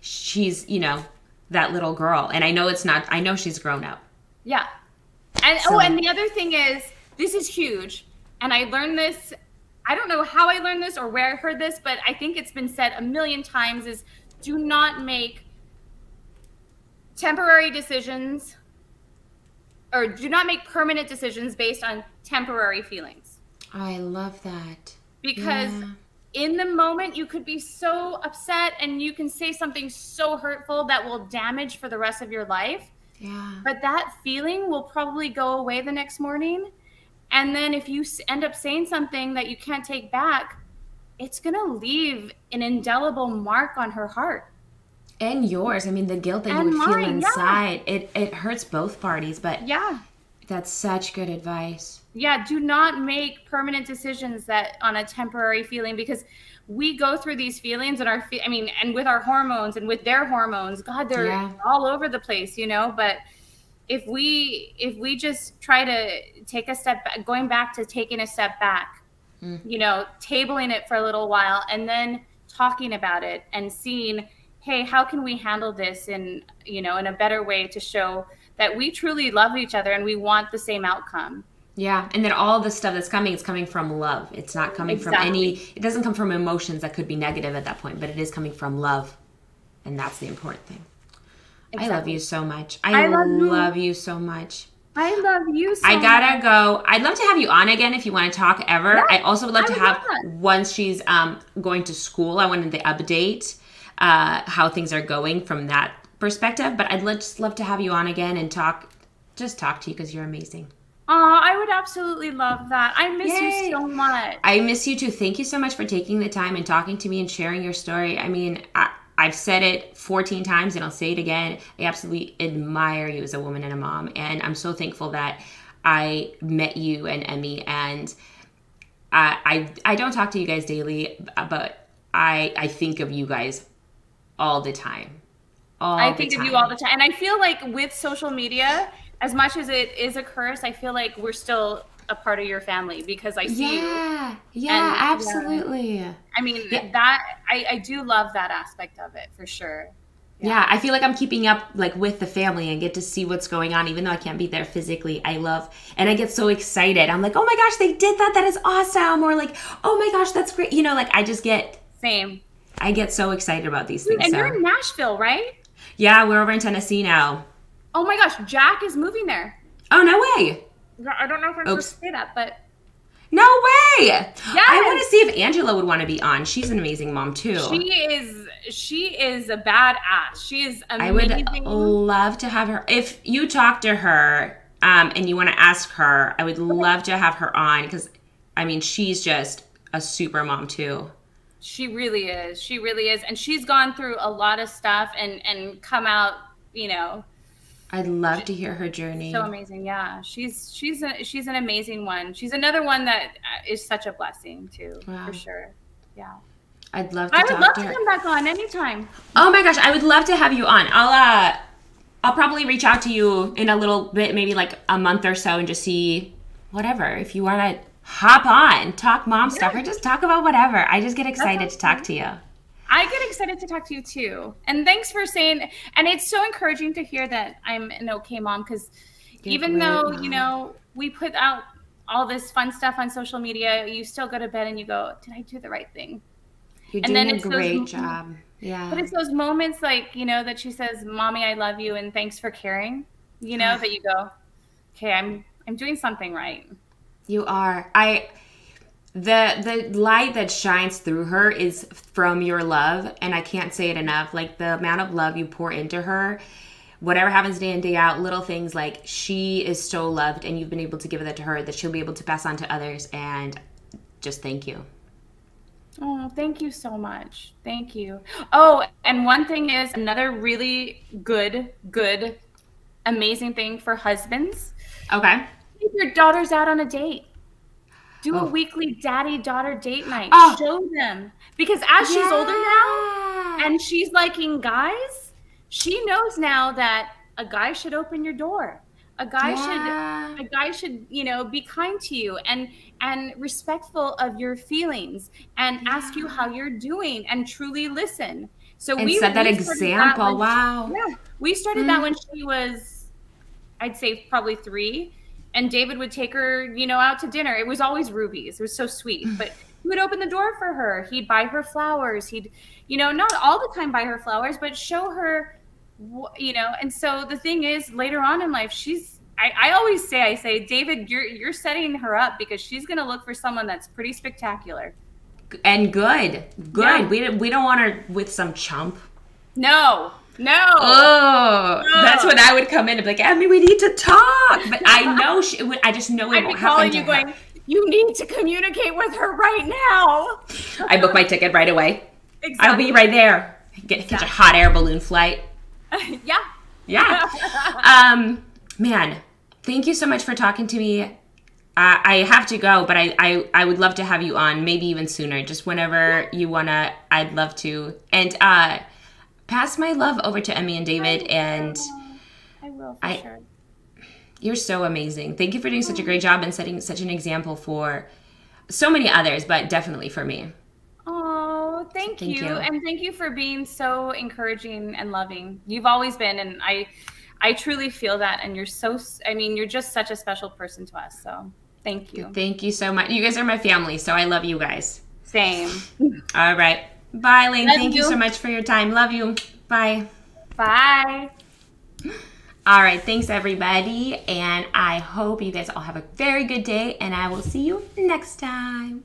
she's you know that little girl, and I know it's not. I know she's grown up. yeah. And oh, So- oh, and the other thing is, this is huge. And I learned this. I don't know how I learned this or where I heard this, but I think it's been said a million times: is do not make temporary decisions, or do not make permanent decisions based on temporary feelings. I love that. Because Yeah. In the moment you could be so upset and you can say something so hurtful that will damage for the rest of your life Yeah. but that feeling will probably go away the next morning and then if you end up saying something that you can't take back it's going to leave an indelible mark on her heart And yours. I mean, the guilt that you And would feel mine, yeah. inside, it, it hurts both parties, but yeah that's such good advice. yeah do not make permanent decisions that on a temporary feeling because we go through these feelings and our i mean and with our hormones and with their hormones god they're Yeah. all over the place you know but if we if we just try to take a step back going back to taking a step back Mm. you know tabling it for a little while and then talking about it and seeing hey how can we handle this in you know in a better way to show that we truly love each other and we want the same outcome Yeah, and then all the stuff that's coming is coming from love. It's not coming from any. It doesn't come from emotions that could be negative at that point, but it is coming from love, and that's the important thing. I love you so much. I, I love you. love you so much. I love you so I gotta much. go. I'd love to have you on again if you want to talk ever. Yeah, I also would love I to would have love once she's um, going to school. I wanted the update uh, how things are going from that perspective. But I'd just love to have you on again and talk, just talk to you because you're amazing. Aw, I would absolutely love that. I miss Yay. you so much. I miss you too. Thank you so much for taking the time and talking to me and sharing your story. I mean, I, I've said it 14 times and I'll say it again. I absolutely admire you as a woman and a mom. And I'm so thankful that I met you and Emmy. And I, I, I don't talk to you guys daily, but I, I think of you guys all the time. All I think of you all the time. And I feel like with social media, as much as it is a curse, I feel like we're still a part of your family because I see you. Yeah, yeah, And- absolutely. I mean, Yeah. that I, I do love that aspect of it for sure. Yeah, I feel like I'm keeping up like with the family and get to see what's going on, even though I can't be there physically. I love, and I get so excited. I'm like, oh my gosh, they did that. That is awesome. Or like, oh my gosh, that's great. You know, like I just get, Same. I get so excited about these things. And So you're in Nashville, right? yeah, we're over in Tennessee now. Oh my gosh, Jack is moving there. Oh no way, I don't know if I'm Oops. supposed to say that, but no way. Yeah, I want to see if Angela would want to be on. She's an amazing mom too. she is she is a badass. She is amazing. I would love to have her. If you talk to her um, and you want to ask her, I would love to have her on because, I mean, she's just a super mom too. She really is. She really is. And she's gone through a lot of stuff and and come out, you know, I'd love to hear her journey. So amazing, yeah. She's she's a, she's an amazing one. She's another one that uh, such a blessing too, wow. for sure. Yeah. I'd love to. I would love to, to come back on anytime. Oh my gosh, I would love to have you on. I'll uh, I'll probably reach out to you in a little bit, maybe like a month or so, and just see whatever if you want to hop on, talk mom yeah. stuff, or just talk about whatever. I just get excited to talk to you. I get excited to talk to you too. And thanks for saying, and it's so encouraging to hear that I'm an okay mom because even though, mom. you know, we put out all this fun stuff on social media, you still go to bed and you go, did I do the right thing? You're and doing a great those, job. Yeah. But it's those moments like, you know, that she says, Mommy, I love you and thanks for caring. You know, that you go, Okay, I'm I'm doing something right. You are. I the the light that shines through her is from your love and i can't say it enough. Like the amount of love you pour into her whatever happens day in day out little things like she is so loved and you've been able to give that to her that she'll be able to pass on to others and just thank you. Oh thank you so much. Thank you. Oh and one thing is another really good good amazing thing for husbands okay take your daughters out on a date do oh. a weekly daddy daughter date night. Oh. Show them. Because as yeah. she's older now and she's liking guys, she knows now that a guy should open your door. A guy yeah. should a guy should, you know, be kind to you and and respectful of your feelings and yeah. ask you how you're doing and truly listen. So and we set that example. That wow. yeah. We started mm. that when she was I'd say probably 3 and David would take her, you know, out to dinner. It was always Ruby's. It was so sweet. Mm. But he would open the door for her. He'd buy her flowers. He'd, you know, not all the time buy her flowers, but show her, you know. And so the thing is, later on in life, she's. I, I always say, I say, David, you're you're setting her up because she's going to look for someone that's pretty spectacular. And good, good. Yeah. We we don't want her with some chump. No, no. Oh, no. that's when I would come in and be like, Emmy, we need to talk. But I [LAUGHS] know she would. I just know it I'd won't happen you her. Going, you need to communicate with her right now. I book my ticket right away. Exactly. I'll be right there. Get, get a hot air balloon flight. [LAUGHS] yeah. Yeah. [LAUGHS] um, man, thank you so much for talking to me. Uh, I have to go, but I, I, I would love to have you on, maybe even sooner. Just whenever you wanna, I'd love to. And uh, pass my love over to Emmy and David. I and I will for I, sure. You're so amazing. Thank you for doing such a great job and setting such an example for so many others, but definitely for me. Oh, thank, thank you. you. And thank you for being so encouraging and loving. You've always been and I I truly feel that and you're so I mean, you're just such a special person to us. So, thank you. Thank you so much. You guys are my family, so I love you guys. Same. [LAUGHS] All right. Bye, Lane. Love Thank you. you so much for your time. Love you. Bye. Bye. All right. Thanks, everybody. And I hope you guys all have a very good day. And I will see you next time.